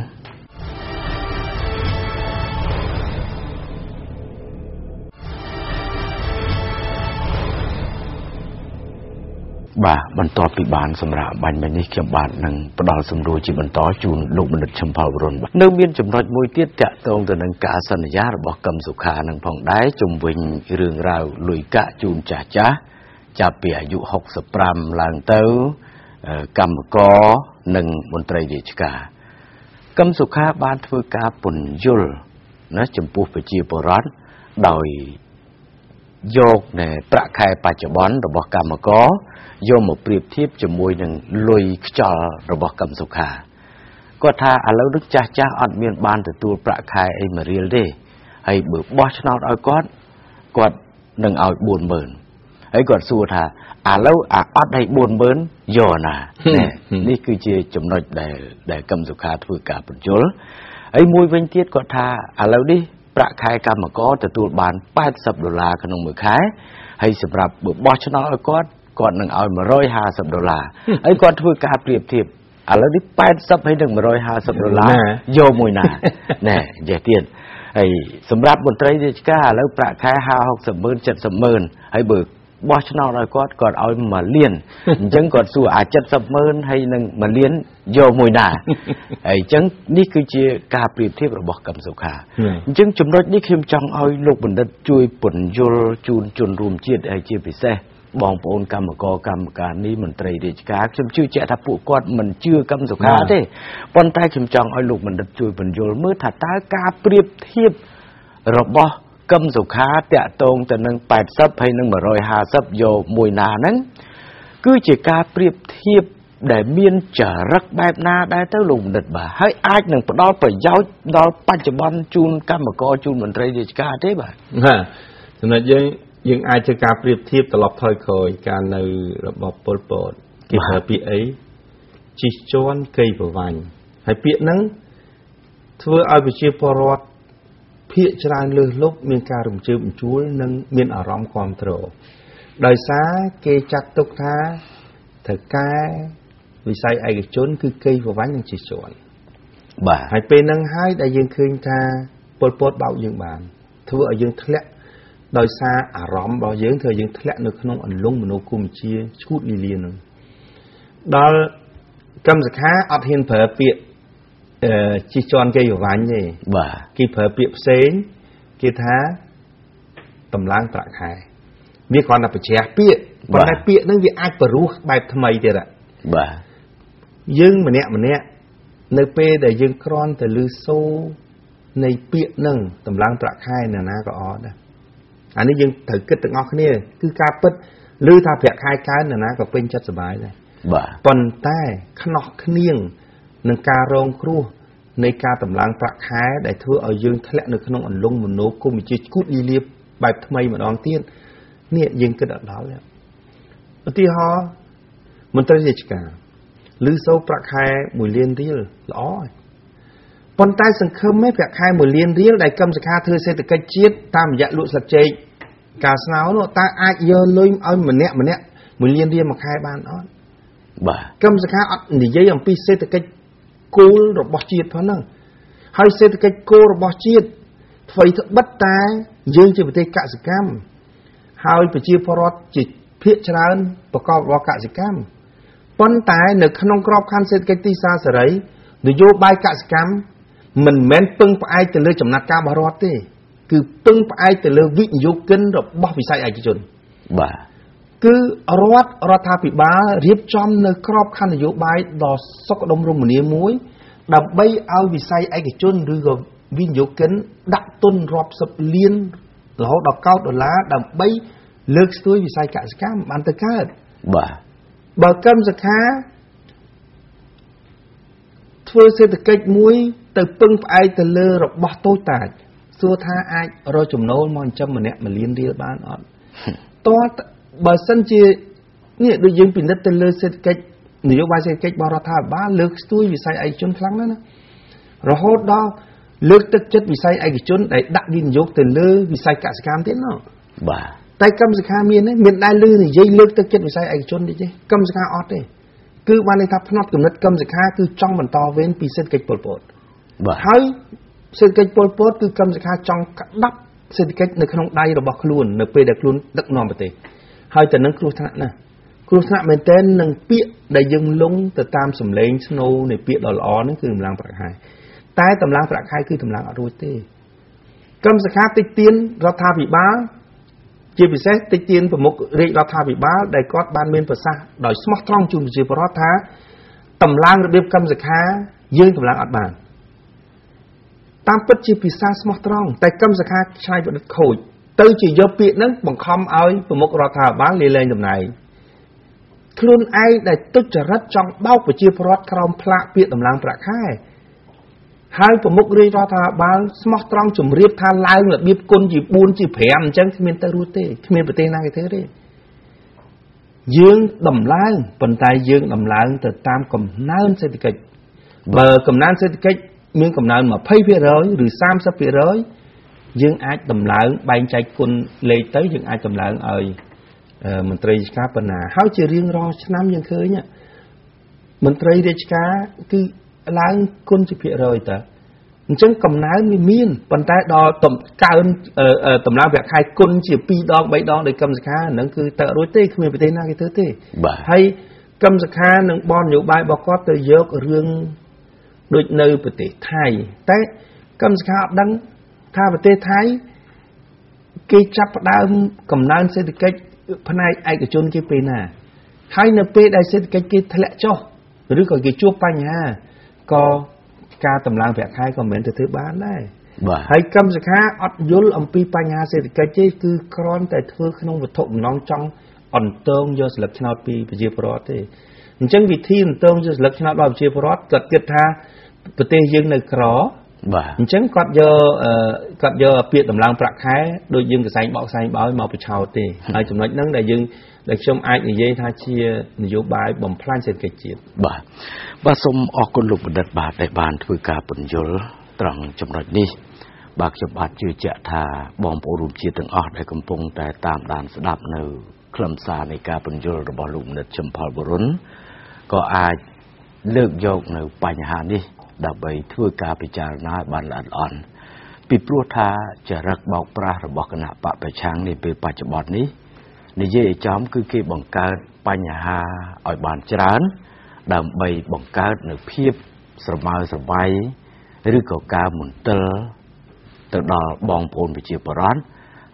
[SPEAKER 1] បាទបន្ទាប់ពីបានសម្រាប់បាញ់មិញនេះខ្ញុំបាទនឹងផ្ដល់សំណួរជាបន្តជូនលោកបណ្ឌិតឈឹមផលវរុនបាទនៅមានចំណុចមួយទៀតតាក់ទងទៅនឹងការសន្យារបស់កឹមសុខានឹងផងដែរជំវិញរឿងរ៉ាវលុយកាក់ជូនចាស់ចាស់ចាប់ពីអាយុ65ឡើងទៅអឺកម្មករនិងមន្ត្រីរាជការកឹមសុខាបានធ្វើការពន្យល់ណាចំពោះប្រជាពលរដ្ឋដោយ យកនៅប្រាក់ខែបច្ចុប្បន្នរបស់កម្មករយកមកប្រៀបធៀបជាមួយនឹងលុយខ្យល់របស់កម្មសុខាគាត់ថាឥឡូវនេះចាស់ចាស់អត់មានបានទទួលប្រាក់ខែអីមួយរៀលទេហើយបើបោះឆ្នោតឲ្យគាត់គាត់នឹងឲ្យ40000ហើយគាត់សួរថាឥឡូវអាអត់ឲ្យ40000យកណា
[SPEAKER 2] ហឹម
[SPEAKER 1] ណែ
[SPEAKER 2] ហឹម
[SPEAKER 1] នេះគឺជាចំណុចដែលដែលកម្មសុខាធ្វើការបញ្យល់ហើយមួយវិញទៀតគាត់ថាឥឡូវនេះ ប្រាក់ខែកម្មករទទួលបាន80ដុល្លារក្នុងមួយខែហើយសម្រាប់បើបោះឆ្នោតឲ្យគាត់គាត់នឹងឲ្យ150ដុល្លារហើយគាត់ធ្វើការប្រៀបធៀបឥឡូវនេះ80ហើយនឹង150ដុល្លារ
[SPEAKER 2] ណា
[SPEAKER 1] យកមួយណាណែនិយាយទៀតហើយសម្រាប់មន្ត្រីរាជការឥឡូវប្រាក់ខែ50 60ម៉ឺន70ម៉ឺនហើយបើ បោះឆ្នោតឲ្យគាត់គាត់ឲ្យ1លានអញ្ចឹងគាត់សួរអា70ម៉ឺនហើយនឹង1លានយកមួយណាហើយអញ្ចឹងនេះគឺជាការប្រៀបធៀបរបស់កម្មសុខា
[SPEAKER 2] ហឹម
[SPEAKER 1] អញ្ចឹងចំណុចនេះខ្ញុំចង់ឲ្យលោកបណ្ឌិតជួយពន្យល់ជូនជនរួមជាតិហើយជាពិសេសបងប្អូនកម្មករកម្មការនេះមន្ត្រីរាជការខ្ញុំជឿជាក់ថាពួកគាត់មិនជឿកម្មសុខា
[SPEAKER 2] បាទ
[SPEAKER 1] ទេប៉ុន្តែខ្ញុំចង់ឲ្យលោកបណ្ឌិតជួយពន្យល់មើលថាតើការប្រៀបធៀបរបស់ កឹមសុខាតាក់ទងទៅនឹង80ហើយនឹង150យកមួយណាហ្នឹងគឺជាការប្រៀបធៀបដែលមានចរិតបែបណាដែរទៅលោកបណ្ឌិតបាទហើយអាចនឹងផ្ដល់ប្រយោជន៍ដល់បច្ចុប្បន្នជូនកម្មករជូនមន្ត្រីរាជការទេបាទ
[SPEAKER 2] ណាចំណុចយើងយើងអាចធ្វើការប្រៀបធៀបត្រឡប់ថយក្រោយការនៅរបបប៉ុលពតគេ
[SPEAKER 1] បាទ
[SPEAKER 2] ប្រើពាក្យអីជិះជាន់កៃប្រវាញ់ហើយពាក្យហ្នឹងធ្វើឲ្យប្រជាពលរដ្ឋ ភាកច្រើនលើសលប់មានការរំជើបរំជួលនិងមានអារម្មណ៍គ្រប់គ្រងដោយសារគេចាត់ទុកថាត្រូវការវិស័យឯកជន គឺកៃប្រវាញ់និងជិះជាន់
[SPEAKER 1] បាទ
[SPEAKER 2] ហើយពេលហ្នឹងហើយដែលយើងឃើញថាពលពតបោកយើងបាន ធ្វើឲ្យយើងធ្លាក់ដោយសារអារម្មណ៍របស់យើងធ្វើឲ្យយើងធ្លាក់នៅក្នុងអន្លង់មនោគមវិជ្ជាឈួតលីលានឹងដល់កម្មសខាអត់ហ៊ានប្រើពាក្យអឺ ជិះជាន់គេប្រវាញ់ទេ
[SPEAKER 1] បាទ
[SPEAKER 2] គេប្រើពាក្យផ្សេងគេថាតម្លើងប្រាក់ខែវាគ្រាន់តែបញ្ជ្រះពាក្យប៉ុន្តែពាក្យហ្នឹងវាអាចបរោះបែបថ្មីទៀតហ่ะ
[SPEAKER 1] បាទ
[SPEAKER 2] យើងម្នាក់ម្នាក់នៅពេលដែលយើងក្រន់តែលឺសូរនៃពាក្យនឹងតម្លើងប្រាក់ខែនរណាក៏អត់ដែរអានេះយើងត្រូវគិតទាំងអស់គ្នាគឺការពិតឮថាប្រាក់ខែកើននរណាក៏ពេញចិត្តសប្បាយដែរ
[SPEAKER 1] បាទ
[SPEAKER 2] ប៉ុន្តែខ្នោះគ្នៀង នឹងការរងគ្រោះនៃការតម្លើងប្រាក់ខែដែលធ្វើឲ្យយើងធ្លាក់នៅក្នុងអន្លង់មនោគមវិជ្ជាឈួតលីលាបបែបថ្មីម្ដងទៀតនេះយើងគិតអត់ដល់ទេឧទាហរណ៍មន្ត្រីរាជការឬសូរប្រាក់ខែ1លានរៀលល្អហើយប៉ុន្តែសង្ឃឹមឯងប្រាក់ខែ1លានរៀលដែលកម្មសខាធ្វើសេដ្ឋកិច្ចជាតិតាមរយៈលក់ស្លឹកចេកការស្នោនោះតើអាចយកលុយឲ្យម្នាក់ម្នាក់1លានរៀលមួយខែបានអត់
[SPEAKER 1] បាទ
[SPEAKER 2] កម្មសខាអត់និយាយអំពីសេដ្ឋកិច្ច គោលរបស់ជាតិផងហ្នឹងហើយសេដ្ឋកិច្ចគោលរបស់ជាតិអ្វីត្បិតតែយើងជាប្រទេសកសិកម្មហើយប្រជាពលរដ្ឋជាភាគច្រើនប្រកបរបរកសិកម្មប៉ុន្តែនៅក្នុងក្របខ័ណ្ឌសេដ្ឋកិច្ចទីផ្សារសេរីនយោបាយកសិកម្មមិនមែនពឹងផ្អែកទៅលើចំណាត់ការរបស់រដ្ឋទេ គឺពឹងផ្អែកទៅលើវិនិយោគិនរបស់វិស័យឯកជន
[SPEAKER 1] បាទ
[SPEAKER 2] គឺរដ្ឋរដ្ឋាភិបាលរៀបចំនៅក្របខ័ណ្ឌនយោបាយដ៏សុខដុមរមនាមួយ ដើម្បីឲ្យវិស័យឯកជនឬក៏វិនិយោគិនដាក់ទុនរាប់សិបលានរហូតដល់កោតដុល្លារដើម្បី លើកស្ទួយវិស័យកសិកម្មបានទៅកើត
[SPEAKER 1] បាទ
[SPEAKER 2] បើកម្មសខាធ្វើសេដ្ឋកិច្ចមួយ ទៅពឹងផ្អែកទៅលើរបស់តូចតាចសួរថាអាចរកចំណូលមកចិញ្ចឹមម្នាក់មួយលានរៀលបានអត់តើ បើសិនជានេះដូចយើងពិនិត្យទៅលើសេដ្ឋកិច្ចនយោបាយសេដ្ឋកិច្ចបរដ្ឋាភិបាលលើកស្ទួយវិស័យឯកជនខ្លាំងណាស់ណារហូតដល់លើកទឹកចិត្តវិស័យឯកជនដែលដាក់វិនិយោគទៅលើវិស័យកសិកម្មទៀតណោះ
[SPEAKER 1] បាទ
[SPEAKER 2] តែកម្មសិក្ខាមានទេមានដែរលឺនិយាយលើកទឹកចិត្តវិស័យឯកជននេះទេកម្មសិក្ខាអត់ទេគឺបានន័យថាផ្នត់គំនិតកម្មសិក្ខាគឺចង់បន្តវេនពីសេដ្ឋកិច្ចពលពត
[SPEAKER 1] បាទ
[SPEAKER 2] ហើយសេដ្ឋកិច្ចពលពតគឺកម្មសិក្ខាចង់ក្តាប់សេដ្ឋកិច្ចនៅក្នុងដៃរបស់ខ្លួននៅពេលដែលខ្លួនដឹកនាំប្រទេស ហើយតែនឹងគ្រោះថ្នាក់ណាស់គ្រោះថ្នាក់មែនទែននឹងពាក្យដែលយើងលងទៅតាមសម្លេងស្នូនៃពាក្យដ៏ល្អហ្នឹងគឺកម្លាំងប្រាក់ខែតែតម្លើងប្រាក់ខែគឺតម្លើងអត់រួចទេកម្មសខាតិចទៀនរដ្ឋាភិបាលជាពិសេសតិចទៀនប្រមុខរាជរដ្ឋាភិបាលដែលគាត់បានមានប្រសាសន៍ដោយស្មោះត្រង់ជូនប្រជាពលរដ្ឋថាតម្លើងរបៀបកម្មសខាយើងតម្លើងអត់បានតាមពិតជាភាសាស្មោះត្រង់តែកម្មសខាឆ្នៃប្រឌិតខូច ទៅជាយកពាក្យហ្នឹងបង្ខំឲ្យប្រមុខរដ្ឋាភិបាលលាលែងតំណែងខ្លួនឯងដែលទុច្ចរិតចង់បោកប្រជាពលរដ្ឋក្រោមផ្លាកពាក្យតម្លើងប្រាក់ខែហើយប្រមុខរាជរដ្ឋាភិបាលស្មោះត្រង់ជម្រាបថាឡើងរបៀបគុណជា4ជា5អញ្ចឹងគ្មានទៅរួចទេគ្មានប្រទេសណាគេធ្វើទេយើងដំឡើងប៉ុន្តែយើងដំឡើងទៅតាមកំណើនសេដ្ឋកិច្ចបើកំណើនសេដ្ឋកិច្ចមានកំណើន20%ឬ30% យើងអាចដំឡើងបែងចែកគុណលេខទៅយើងអាចដំឡើងឲ្យមន្ត្រីរាជការប៉ុណ្ណាហើយជារៀងរាល់ឆ្នាំយើងឃើញមន្ត្រីរាជការគឺឡើងគុណជាភាគរយតើអញ្ចឹងកំណើនវាមានប៉ុន្តែដល់តំកើនតម្លើងប្រាក់ខែគុណជា2ដង3ដងដោយកម្មសខាហ្នឹងគឺទៅរួចទេគ្មានប្រទេសណាគេធ្វើទេហើយកម្មសខានឹងបននយោបាយរបស់គាត់ទៅយករឿងដូចនៅប្រទេសថៃតែកម្មសខាអត់ដឹង ថាប្រទេសថៃគេចាប់ផ្ដើមកំណើនសេដ្ឋកិច្ចផ្នែកឯកជនគេពេលណាហើយនៅពេលដែលសេដ្ឋកិច្ចគេធ្លាក់ចុះឬក៏គេជួបបញ្ហាក៏ការតម្លើងប្រាក់ខែក៏មិនមែនទៅធ្វើបានដែរ
[SPEAKER 1] បាទ
[SPEAKER 2] ហើយកម្មសិក្ខាអត់យល់អំពីបញ្ហាសេដ្ឋកិច្ចទេគឺគ្រាន់តែធ្វើក្នុងវត្ថុបំណងចង់អន្តងយកស្លឹកឆ្នោតពីប្រជាពលរដ្ឋទេអញ្ចឹងវិធីអន្តងយកស្លឹកឆ្នោតរបស់ប្រជាពលរដ្ឋគាត់គិតថាប្រទេសយើងនៅក្រ
[SPEAKER 1] បាទ
[SPEAKER 2] អញ្ចឹងគាត់យកគាត់យកពាក្យតម្លើងប្រាក់ខែដូចយើងកសែងបោកកសែងបោយមកបញ្ឆោតទេហើយចំណុចហ្នឹងដែលយើងដែលខ្ញុំអាចនិយាយថាជានយោបាយបំផ្លាញសេដ្ឋកិច្ចជាតិ
[SPEAKER 1] បាទបាទសូមអរគុណលោកបណ្ឌិតបាទដែលបានធ្វើការពន្យល់ត្រង់ចំណុចនេះបាទខ្ញុំបាទជឿជាក់ថាបងប្អូនរួមជាតិទាំងអស់ដែលកំពុងតែតាមដានស្ដាប់នៅខ្លឹមសារនៃការពន្យល់របស់លោកបណ្ឌិតចំផលបរុនក៏អាចលើកយកនៅបញ្ហានេះ ដើម្បីធ្វើការពិចារណាបានល្អិតល្អន់ពីព្រោះថាចរិតបោកប្រាស់របស់គណៈបពប្រឆាំងនាពេលបច្ចុប្បន្ននេះនិយាយចំគឺគេបង្កើតបញ្ហាឲ្យបានច្រើន ដើម្បីបង្កើតនៅភាពស្រមើស្រវៃឬក៏ការមន្ទិលទៅដល់បងប្អូនប្រជាពលរដ្ឋ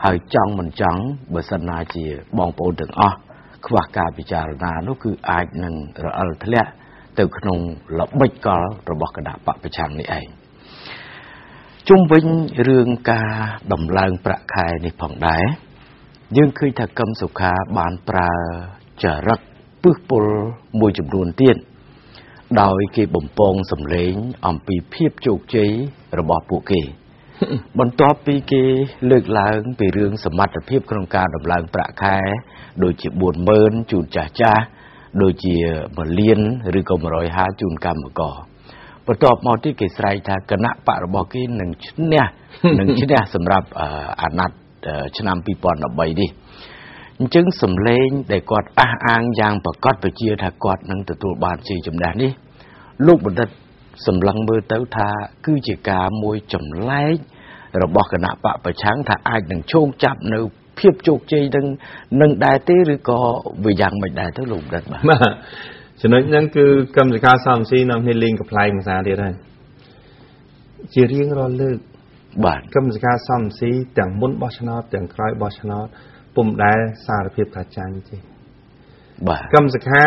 [SPEAKER 1] ហើយចង់មិនចង់បើសិនណាជាបងប្អូនទាំងអស់ខ្វះការពិចារណានោះគឺអាចនឹងរអិលធ្លាក់ ទៅក្នុងល្បិចកលរបស់គណៈបពប្រឆាំងនេះឯងជុំវិញរឿងការដំឡើងប្រាក់ខែនេះផងដែរយើងឃើញថាកឹមសុខាបានប្រើចរិតពឹសពុលមួយចំនួនទៀតដោយគេបំពងសម្លេងអំពីភាពជោគជ័យរបស់ពួកគេ បន្ទាប់ពីគេលើកឡើងពីរឿងសមត្ថភាពក្នុងការដំឡើងប្រាក់ខែ ដូចជា40000ជូនចាស់ចាស់ ដូចជា1លានឬក៏150ជូនកម្មករបន្ទាប់មកទៀតគេស្រែកថាគណៈបករបស់គេនឹងឈ្នះនឹងឈ្នះសម្រាប់អាណត្តិឆ្នាំ2013នេះអញ្ចឹងសម្លេងដែលគាត់អះអាងយ៉ាងប្រកបប្រជាថាគាត់នឹងទទួលបានជ័យជំនះនេះលោកបណ្ឌិតសម្លឹងមើលទៅថា គឺជាការមួយចម្លែករបស់គណៈបកប្រឆាំងថាអាចនឹងឈោងចាប់នៅ ភាពជោគជ័យនឹងនឹងដែរទេឬក៏វាយ៉ាងមិនដែរទៅលោកបណ្ឌិតបាទ
[SPEAKER 2] ចំណុចហ្នឹងគឺកម្មសិក្ខាសំស៊ីនាំគ្នាលេងកំ pl ែងភាសាទៀតហើយជារៀងរាល់លើក
[SPEAKER 1] បាទ
[SPEAKER 2] កម្មសិក្ខាសំស៊ីទាំងមុនបោះឆ្នោតទាំងក្រោយបោះឆ្នោតពុំដែលសារភាពថាចាញ់ទេ
[SPEAKER 1] បាទ
[SPEAKER 2] កម្មសិក្ខា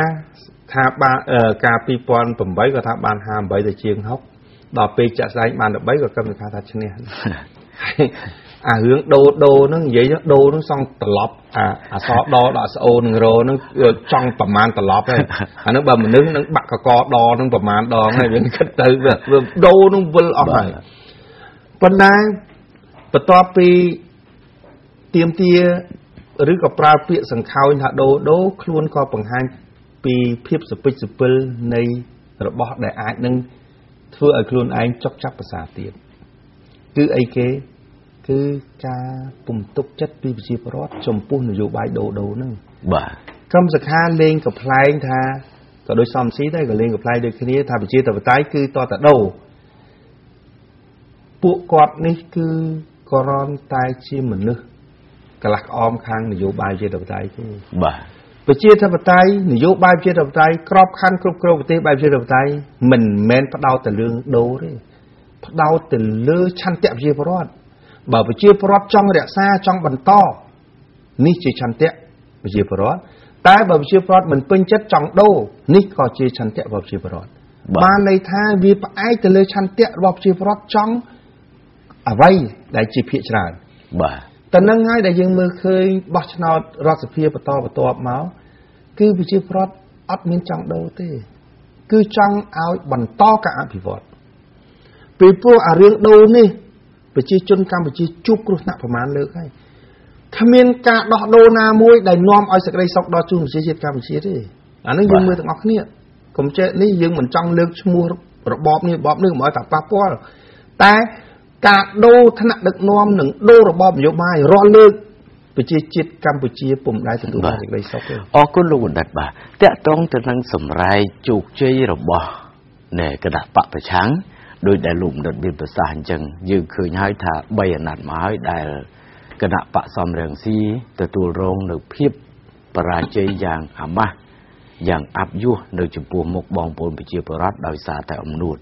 [SPEAKER 2] ថាបានអឺកាល2008ក៏ថាបាន58ទៅជាង60ដល់ពេលចាក់ស្ដែងបាន13ក៏កម្មសិក្ខាថាឈ្នះ អារឿងដូរដូរហ្នឹងនិយាយទៅដូរហ្នឹងសង់ត្រឡប់អាអសដដល់ស្អូនឹងរហ្នឹងគឺចង់ប្រមាណត្រឡប់ហើយអាហ្នឹងបើមនុស្សនឹងបាក់កកដហ្នឹងប្រមាណដងហើយវាគិតទៅវាវាដូរហ្នឹងវិលអស់ហើយប៉ុន្តែបន្ទាប់ពីទៀមទាឬក៏ប្រើពាក្យសង្ខោញថាដូរដូរខ្លួនក៏បង្ហាញពីភាពសពិចសពិលនៃរបស់ដែលអាចនឹងធ្វើឲ្យខ្លួនឯងចុកចាប់ប្រសាទៀតគឺអីគេ គឺការពំទុកចិត្តពីប្រជាពលរដ្ឋចំពោះនយោបាយដូរដូរហ្នឹង
[SPEAKER 1] បាទ
[SPEAKER 2] កម្មសខាលេងកំ pl ែងថាក៏ដូចសំស៊ីដែរក៏លេងកំ pl ែងដូចគ្នាថាប្រជាធិបតេយ្យគឺតតដូរពួកគាត់នេះគឺក៏រនតែជាមនុស្សកន្លះក្អមខាងនយោបាយប្រជាធិបតេយ្យទេ
[SPEAKER 1] បាទ
[SPEAKER 2] ប្រជាធិបតេយ្យនយោបាយប្រជាធិបតេយ្យក្របខ័ណ្ឌគ្រប់គ្រងប្រទេសបែបប្រជាធិបតេយ្យមិនមែនផ្ដោតទៅលើដូរទេផ្ដោតទៅលើឆន្ទៈប្រជាពលរដ្ឋ បើប្រជាពលរដ្ឋចង់រក្សាចង់បន្តនេះជាឆន្ទៈប្រជាពលរដ្ឋតែបើប្រជាពលរដ្ឋមិនពេញចិត្តចង់ដូរនេះក៏ជាឆន្ទៈរបស់ប្រជាពលរដ្ឋបានន័យថាវាផ្អែកទៅលើឆន្ទៈរបស់ប្រជាពលរដ្ឋចង់អ្វីដែលជាភាកច្រើន
[SPEAKER 1] បាទ
[SPEAKER 2] តែនឹងហើយដែលយើងមើលឃើញបោះឆ្នោតរដ្ឋសភាបន្តបន្ទាប់មកគឺប្រជាពលរដ្ឋអត់មានចង់ដូរទេ គឺចង់ឲ្យបន្តការអភិវឌ្ឍពីព្រោះអារឿងដូរនេះ ប្រជាជនកម្ពុជាជួបគ្រោះថ្នាក់ប្រមាណលើកហើយគ្មានការដោះដូរណាមួយដែលនាំឲ្យសេចក្តីសុខដល់ជូនប្រជាជាតិកម្ពុជាទេអានេះយើងមើលទាំងអស់គ្នាកុំចេះនេះយើងមិនចង់លើកឈ្មោះរបបនេះរបបនេះកុំឲ្យតែប៉ះពាល់តែការដូរថ្នាក់ដឹកនាំនិងដូររបបនយោបាយរាល់លើកប្រជាជាតិកម្ពុជាពុំដែលទទួលបានសេចក្តីសុខទេ
[SPEAKER 1] អរគុណលោកបណ្ឌិតបាទតកតងទៅនឹងសម្រែកជោគជ័យរបស់នៃគណៈបកប្រឆាំង ដោយដែលលោកបណ្ឌិតមានប្រសាសន៍អញ្ចឹងយើងឃើញហើយថា3អាណត្តិមកហើយដែលគណៈបកសំរងស៊ីទទួលរងនៅភាពបរាជ័យយ៉ាងអាម៉ាស់យ៉ាងអាប់យុះនៅចំពោះមុខបងប្អូនប្រជាពលរដ្ឋដោយសារតែអំនួត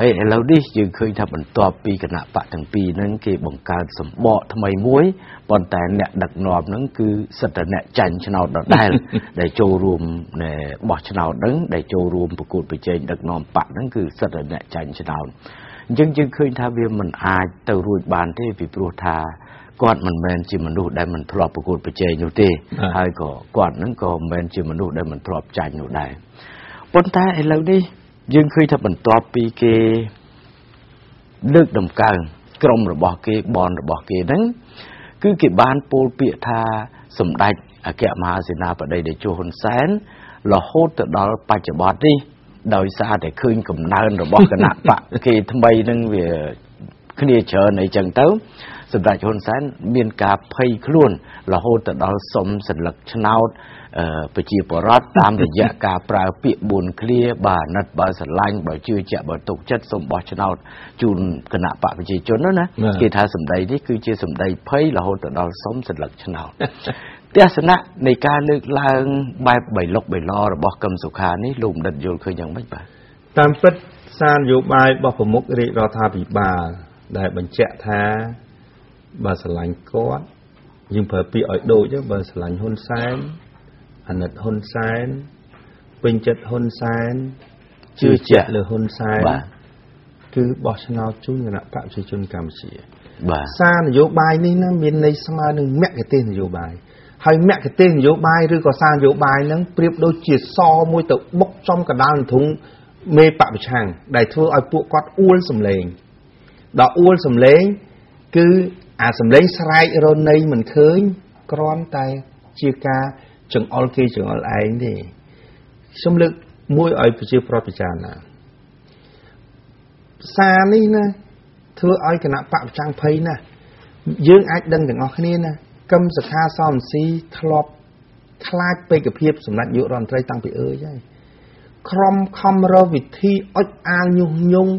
[SPEAKER 1] ហើយឥឡូវនេះយើងឃើញថាបន្ទាប់ពីគណៈបកទាំងពីរហ្នឹងគេបង្កើតសម្បកថ្មីមួយប៉ុន្តែអ្នកដឹកនាំហ្នឹងគឺសិតតែអ្នកចាញ់ឆ្នោតដដែលដែលចូលរួមនៃបោះឆ្នោតហ្នឹងដែលចូលរួមប្រកួតប្រជែងដឹកនាំបកហ្នឹងគឺសិតតែអ្នកចាញ់ឆ្នោតអញ្ចឹងយើងឃើញថាវាមិនអាចទៅរួចបានទេពីព្រោះថាគាត់មិនមែនជាមនុស្សដែលមិនធ្លាប់ប្រកួតប្រជែងនោះទេ
[SPEAKER 2] បាទ
[SPEAKER 1] ហើយក៏គាត់ហ្នឹងក៏មិនមែនជាមនុស្សដែលមិនធ្លាប់ចាញ់នោះដែរប៉ុន្តែឥឡូវនេះ យើងឃើញថាបន្ទាប់ពីគេលើកដំកើងក្រុមរបស់គេបនរបស់គេហ្នឹងគឺគេបានពោលពាក្យថាសម្ដេចអគ្គមហាសេនាបតីតេជោហ៊ុនសែនរហូតទៅដល់បច្ចុប្បន្ននេះដោយសារតែឃើញកំណើនរបស់គណៈបកគេថ្មីហ្នឹងវាគ្នាច្រើនអីចឹងទៅ សម្ដេចហ៊ុនសែនមានការភ័យខ្លួនរហូតទៅដល់សុំសัญลักษณ์ឆ្នោតអឺ ប្រជាពលរដ្ឋតាមរយៈការប្រើពាក្យ4ឃ្លាបាទណិតបើស្រឡាញ់បើជឿជាក់បើទុកចិត្តសូមបោះឆ្នោតជូនគណៈបកប្រជាជនណាគេថាសម្ដីនេះគឺជាសម្ដីភ័យរហូតដល់សូមសន្លឹកឆ្នោតទស្សនៈនៃការលើកឡើងបែបបៃលុកបៃលរបស់កឹមសុខានេះលោកបណ្ឌិតយល់ឃើញយ៉ាងម៉េចបាទ
[SPEAKER 2] តាមពិតសារនយោបាយរបស់ប្រមុខរាជរដ្ឋាភិបាលដែលបញ្ជាក់ថាបើស្រឡាញ់គាត់យើងប្រើពាក្យឲ្យដូចបើស្រឡាញ់ហ៊ុនសែន អាណិតហ៊ុនសែនពេញចិត្តហ៊ុនសែនជឿជាក់លើហ៊ុនសែន
[SPEAKER 1] បាទ
[SPEAKER 2] គឺបោះឆ្នោតជូនគណៈបកប្រជាជនកម្ពុជា
[SPEAKER 1] បាទ
[SPEAKER 2] សារនយោបាយនេះណាមានន័យស្មើនឹងមគ្គទេសនយោបាយហើយមគ្គទេសនយោបាយឬក៏សារនយោបាយហ្នឹងប្រៀបដូចជាសមួយទៅបុកចំកណ្ដាលធុងមេបពប្រឆាំងដែលធ្វើឲ្យពួកគាត់អួលសំឡេងដល់អួលសំឡេងគឺអាសំឡេងស្រែករណីមិនឃើញគ្រាន់តែជាការ ចង្អុលគេចង្អុលឯងទេខ្ញុំលើកមួយឲ្យប្រជាប្រដ្ឋពិចារណាសារនេះណាធ្វើឲ្យគណៈបកប្រចាំងភ័យណាស់យើងអាចដឹងទាំងអស់គ្នាណាកឹមសខាសំស៊ីធ្លាប់ខ្លាចពេកភាពសម្ដេចនាយករដ្ឋមន្ត្រីតាំងពីអើយហើយក្រុមខំរកវិធីអុចអាលញុះញង់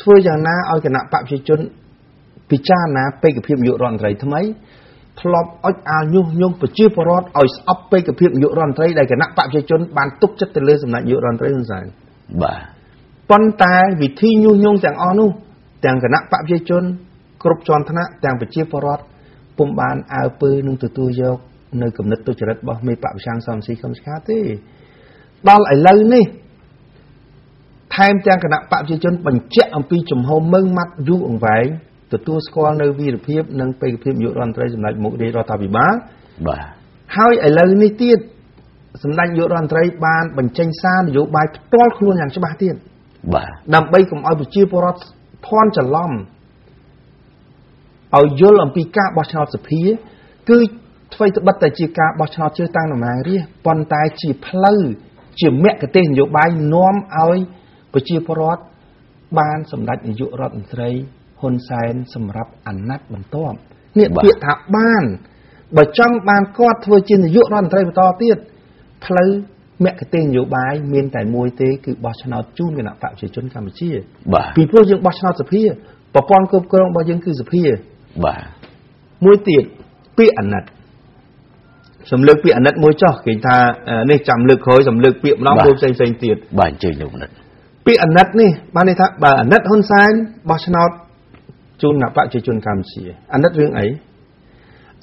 [SPEAKER 2] ធ្វើយ៉ាងណាឲ្យគណៈបកប្រជាជនពិចារណាពេកភាពនាយករដ្ឋមន្ត្រីថ្មី ធ្លាប់អុចអាលញុះញង់ប្រជាពលរដ្ឋឲ្យស្អប់ពេកភាពនាយករដ្ឋមន្ត្រីដែលគណៈបកប្រជាជនបានទុកចិត្តទៅលើសំណាក់នាយករដ្ឋមន្ត្រីហ៊ុនសែន
[SPEAKER 1] បាទ
[SPEAKER 2] ប៉ុន្តែវិធីញុះញង់ទាំងអស់នោះទាំងគណៈបកប្រជាជនគ្រប់ជាន់ថ្នាក់ទាំងប្រជាពលរដ្ឋពុំបានអើពើនឹងទទួលយកនៅគំនិតទុច្ចរិតរបស់មេបកប្រឆាំងសំស៊ីខំឆ្កាទេដល់ឥឡូវនេះថែមទាំងគណៈបកប្រជាជនបញ្ជាក់អំពីជំហរមើងម៉ាត់យូរអង្វែង ទទួលស្គាល់នៅវីរភាពនិងបេក្ខភាពនាយករដ្ឋមន្ត្រីសម្ដេចមុខរាជរដ្ឋាភិបាល
[SPEAKER 1] បាទ
[SPEAKER 2] ហើយឥឡូវនេះទៀតសម្ដេចនាយករដ្ឋមន្ត្រីបានបញ្ចេញសារនយោបាយផ្ទាល់ខ្លួនយ៉ាងច្បាស់ទៀត
[SPEAKER 1] បាទ
[SPEAKER 2] ដើម្បីកុំឲ្យប្រជាពលរដ្ឋភ័ន្តច្រឡំឲ្យយល់អំពីការបោះឆ្នោតសភាគឺអ្វីត្បិតតែជាការបោះឆ្នោតជ្រើសតាំងតំណាងរាស្ត្រប៉ុន្តែជាផ្លូវជាមគ្គទេសនយោបាយនាំឲ្យប្រជាពលរដ្ឋបានសម្ដេចនាយករដ្ឋមន្ត្រី ហ៊ុនសែនសម្រាប់អាណត្តិបន្ទាប់នេះពាក្យថាបានបើចង់បានគាត់ធ្វើជានាយករដ្ឋមន្ត្រីបន្តទៀតផ្លូវមគ្គទេសនយោបាយមានតែមួយទេគឺបោះឆ្នោតជូនគណៈបកប្រជាជនកម្ពុជា
[SPEAKER 1] បាទ
[SPEAKER 2] ពីព្រោះយើងបោះឆ្នោតសភាប្រព័ន្ធគ្រប់គ្រងរបស់យើងគឺសភា
[SPEAKER 1] បាទ
[SPEAKER 2] មួយទៀតពាក្យអាណិតសំលើកពាក្យអាណិតមួយចោះគេថាអឺនេះចាំលើកក្រោយសំលើកពាក្យម្ដងមួយផ្សេងផ្សេងៗទៀត
[SPEAKER 1] បាទអញ្ជើញលោកនិត
[SPEAKER 2] ពាក្យអាណិតនេះបានន័យថាបើអាណិតហ៊ុនសែនបោះឆ្នោត ជូនគណៈបកប្រជាជនកម្ពុជាអាណិតរឿងអី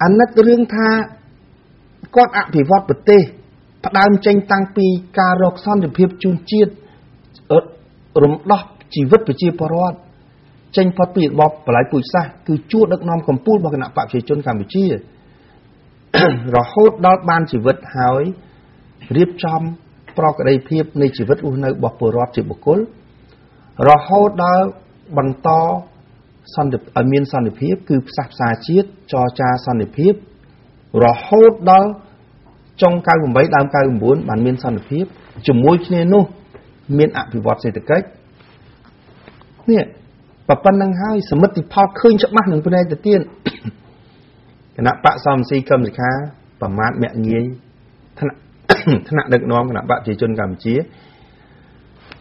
[SPEAKER 2] អាណិតរឿងថាគាត់អភិវឌ្ឍប្រទេសផ្ដើមចេញតាំងពីការរកសន្តិភាពជូនជាតិអឺរំដោះជីវិតប្រជាពលរដ្ឋចេញផុតពីរបបបល័យពូជសាសន៍គឺជួរដឹកនាំកម្ពុជារបស់គណៈបកប្រជាជនកម្ពុជារហូតដល់បានជីវិតហើយរៀបចំប្រកបភាពនៃជីវិតរស់នៅរបស់ពលរដ្ឋជាបុគ្គលរហូតដល់បន្ត សន្តិឲ្យមានសន្តិភាព គឺផ្សះផ្សាជាតិចរចាសន្តិភាព រហូតដល់ចុង98ដើម99បានមានសន្តិភាពជាមួយគ្នានោះ មានអភិវឌ្ឍសេដ្ឋកិច្ចនេះបើប៉ុណ្្នឹងហើយសមិទ្ធផលឃើញច្បាស់នឹងផ្នែកទៅទៀតគណៈបកសំស៊ីកឹមសិក្ខាប្រមាថមាក់ងាយថ្នាក់ថ្នាក់ដឹកនាំគណៈបកប្រជាជនកម្ពុជា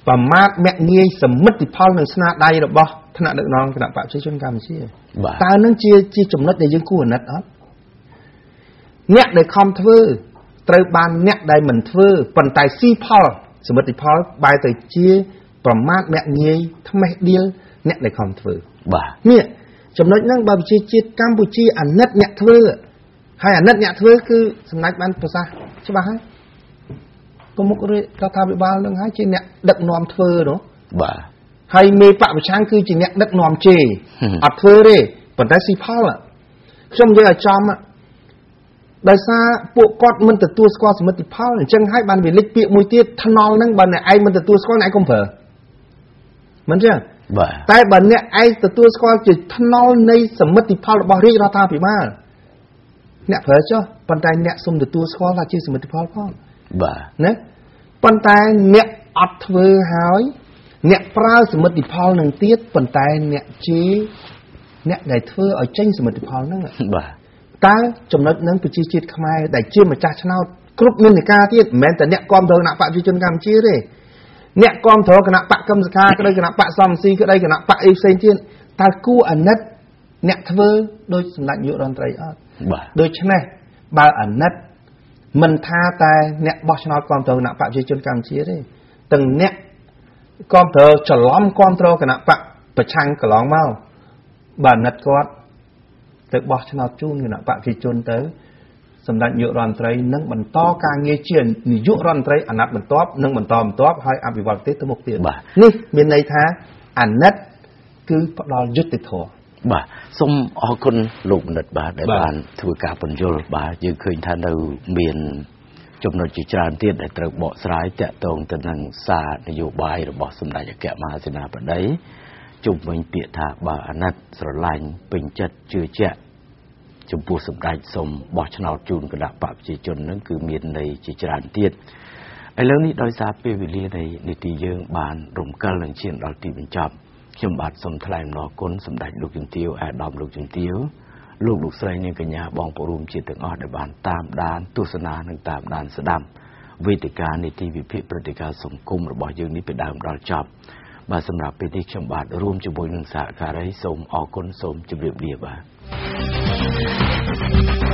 [SPEAKER 2] ប្រមាថមាក់ងាយសមិទ្ធផលនឹងស្នាដៃរបស់ ថ្នាក់ដឹកនាំគណៈបកប្រជាជនកម្ពុជា
[SPEAKER 1] បាទ
[SPEAKER 2] តើនឹងជាជាចំណុចដែលយើងគួរអាណិតអត់អ្នកដែលខំធ្វើត្រូវបានអ្នកដែលមិនធ្វើប៉ុន្តែស៊ីផលសមិទ្ធផលបែរទៅជា ប្រមាថមាក់ងាយថ្មេះដៀលអ្នកដែលខំធ្វើ
[SPEAKER 1] បាទ
[SPEAKER 2] នេះចំណុចហ្នឹងបើប្រជាជាតិកម្ពុជាអាណិតអ្នកធ្វើហើយអាណិតអ្នកធ្វើគឺសម្ដេចបានប្រសាសន៍ច្បាស់ហើយប្រមុខរដ្ឋាភិបាលនឹងហើយជាអ្នកដឹកនាំធ្វើនោះ
[SPEAKER 1] បាទ
[SPEAKER 2] ហើយមេបពប្រឆាំងគឺជាអ្នកដឹកនាំជេអត់ធ្វើទេប៉ុន្តែស៊ីផលខ្ញុំនិយាយឲ្យចំដោយសារពួកគាត់មិនទទួលស្គាល់សមិទ្ធផលអញ្ចឹងហើយបានវាលេចពាក្យមួយទៀតថ្នល់ហ្នឹងបើអ្នកឯងមិនទទួលស្គាល់អ្នកឯងកុំប្រើមិនចឹង
[SPEAKER 1] បាទ
[SPEAKER 2] តែបើអ្នកឯងទទួលស្គាល់ជាថ្នល់នៃសមិទ្ធផលរបស់រាជរដ្ឋាភិបាលអ្នកប្រើចុះប៉ុន្តែអ្នកសុំទទួលស្គាល់ថាជាសមិទ្ធផលផង
[SPEAKER 1] បាទ
[SPEAKER 2] ណាប៉ុន្តែអ្នកអត់ធ្វើហើយ អ្នកប្រើសមិទ្ធផលនឹងទៀតប៉ុន្តែអ្នកជេរអ្នកដែលធ្វើឲ្យចេញសមិទ្ធផលហ្នឹង
[SPEAKER 1] បាទ
[SPEAKER 2] តើចំណុចហ្នឹងប្រជាជាតិខ្មែរដែលជាម្ចាស់ឆ្នោតគ្រប់និន្នាការទៀតមិនមែនតែអ្នកគាំទ្រគណៈបកប្រជាជនកម្ពុជាទេអ្នកគាំទ្រគណៈបកកម្មសខាក្តីគណៈបកសំស៊ីក្តីគណៈបកអីផ្សេងទៀតតើគួរអាណិតអ្នកធ្វើដោយសម្ដេចនាយករដ្ឋមន្ត្រីអត់
[SPEAKER 1] បាទ
[SPEAKER 2] ដូច្នេះបើអាណិតមិនថាតែអ្នកបោះឆ្នោតគាំទ្រគណៈបកប្រជាជនកម្ពុជាទេទាំងអ្នក គាំទ្រច្រឡំគាំទ្រគណៈបកប្រឆាំងកន្លងមកបើអាណិតគាត់ទៅបោះឆ្នោតជូនគណៈបកប្រជាជនទៅសម្ដេចនាយករដ្ឋមន្ត្រីនឹងបន្តការងារជានាយករដ្ឋមន្ត្រីអាណត្តិបន្ទាប់និងបន្តបន្ទាប់ហើយអភិវឌ្ឍប្រទេសទៅមុខទៀត
[SPEAKER 1] បាទ
[SPEAKER 2] នេះមានន័យថាអាណិតគឺផ្ដល់យុត្តិធម៌
[SPEAKER 1] បាទសូមអរគុណលោកបណ្ឌិតបាទដែល
[SPEAKER 3] បាទ
[SPEAKER 1] បានធ្វើការបញ្យល់បាទយើងឃើញថានៅមាន ចំណុចជាច្រើនទៀតដែលត្រូវបកស្រាយតាក់ទងទៅនឹងសារនយោបាយរបស់សម្ដេចអគ្គមហាសេនាបតីជុំវិញពាក្យថាបើអាណិតស្រឡាញ់ពេញចិត្តជឿជាក់ចំពោះសម្ដេចសូមបោះឆ្នោតជូនគណៈបកប្រជាជននឹងគឺមានន័យជាច្រើនទៀតឥឡូវនេះដោយសារពេលវេលានៃនីតិយើងបានរំកិលនឹងឈានដល់ទីបញ្ចប់ខ្ញុំបាទសូមថ្លែងអំណរគុណសម្ដេចលោកជំទាវអាដាមលោកជំទាវ លោកលោកស្រីនាងកញ្ញាបងប្អូនរួមជាទាំងអស់ដែលបានតាមដានទស្សនានិងតាមដានស្ដាប់វេទិកានីតិវិភាគព្រឹត្តិការណ៍សង្គមរបស់យើងនេះពីដើមដល់ចប់បាទសម្រាប់ពេលនេះខ្ញុំបាទរួមជាមួយនឹងសហការីសូមអរគុណសូមជម្រាបលាបាទ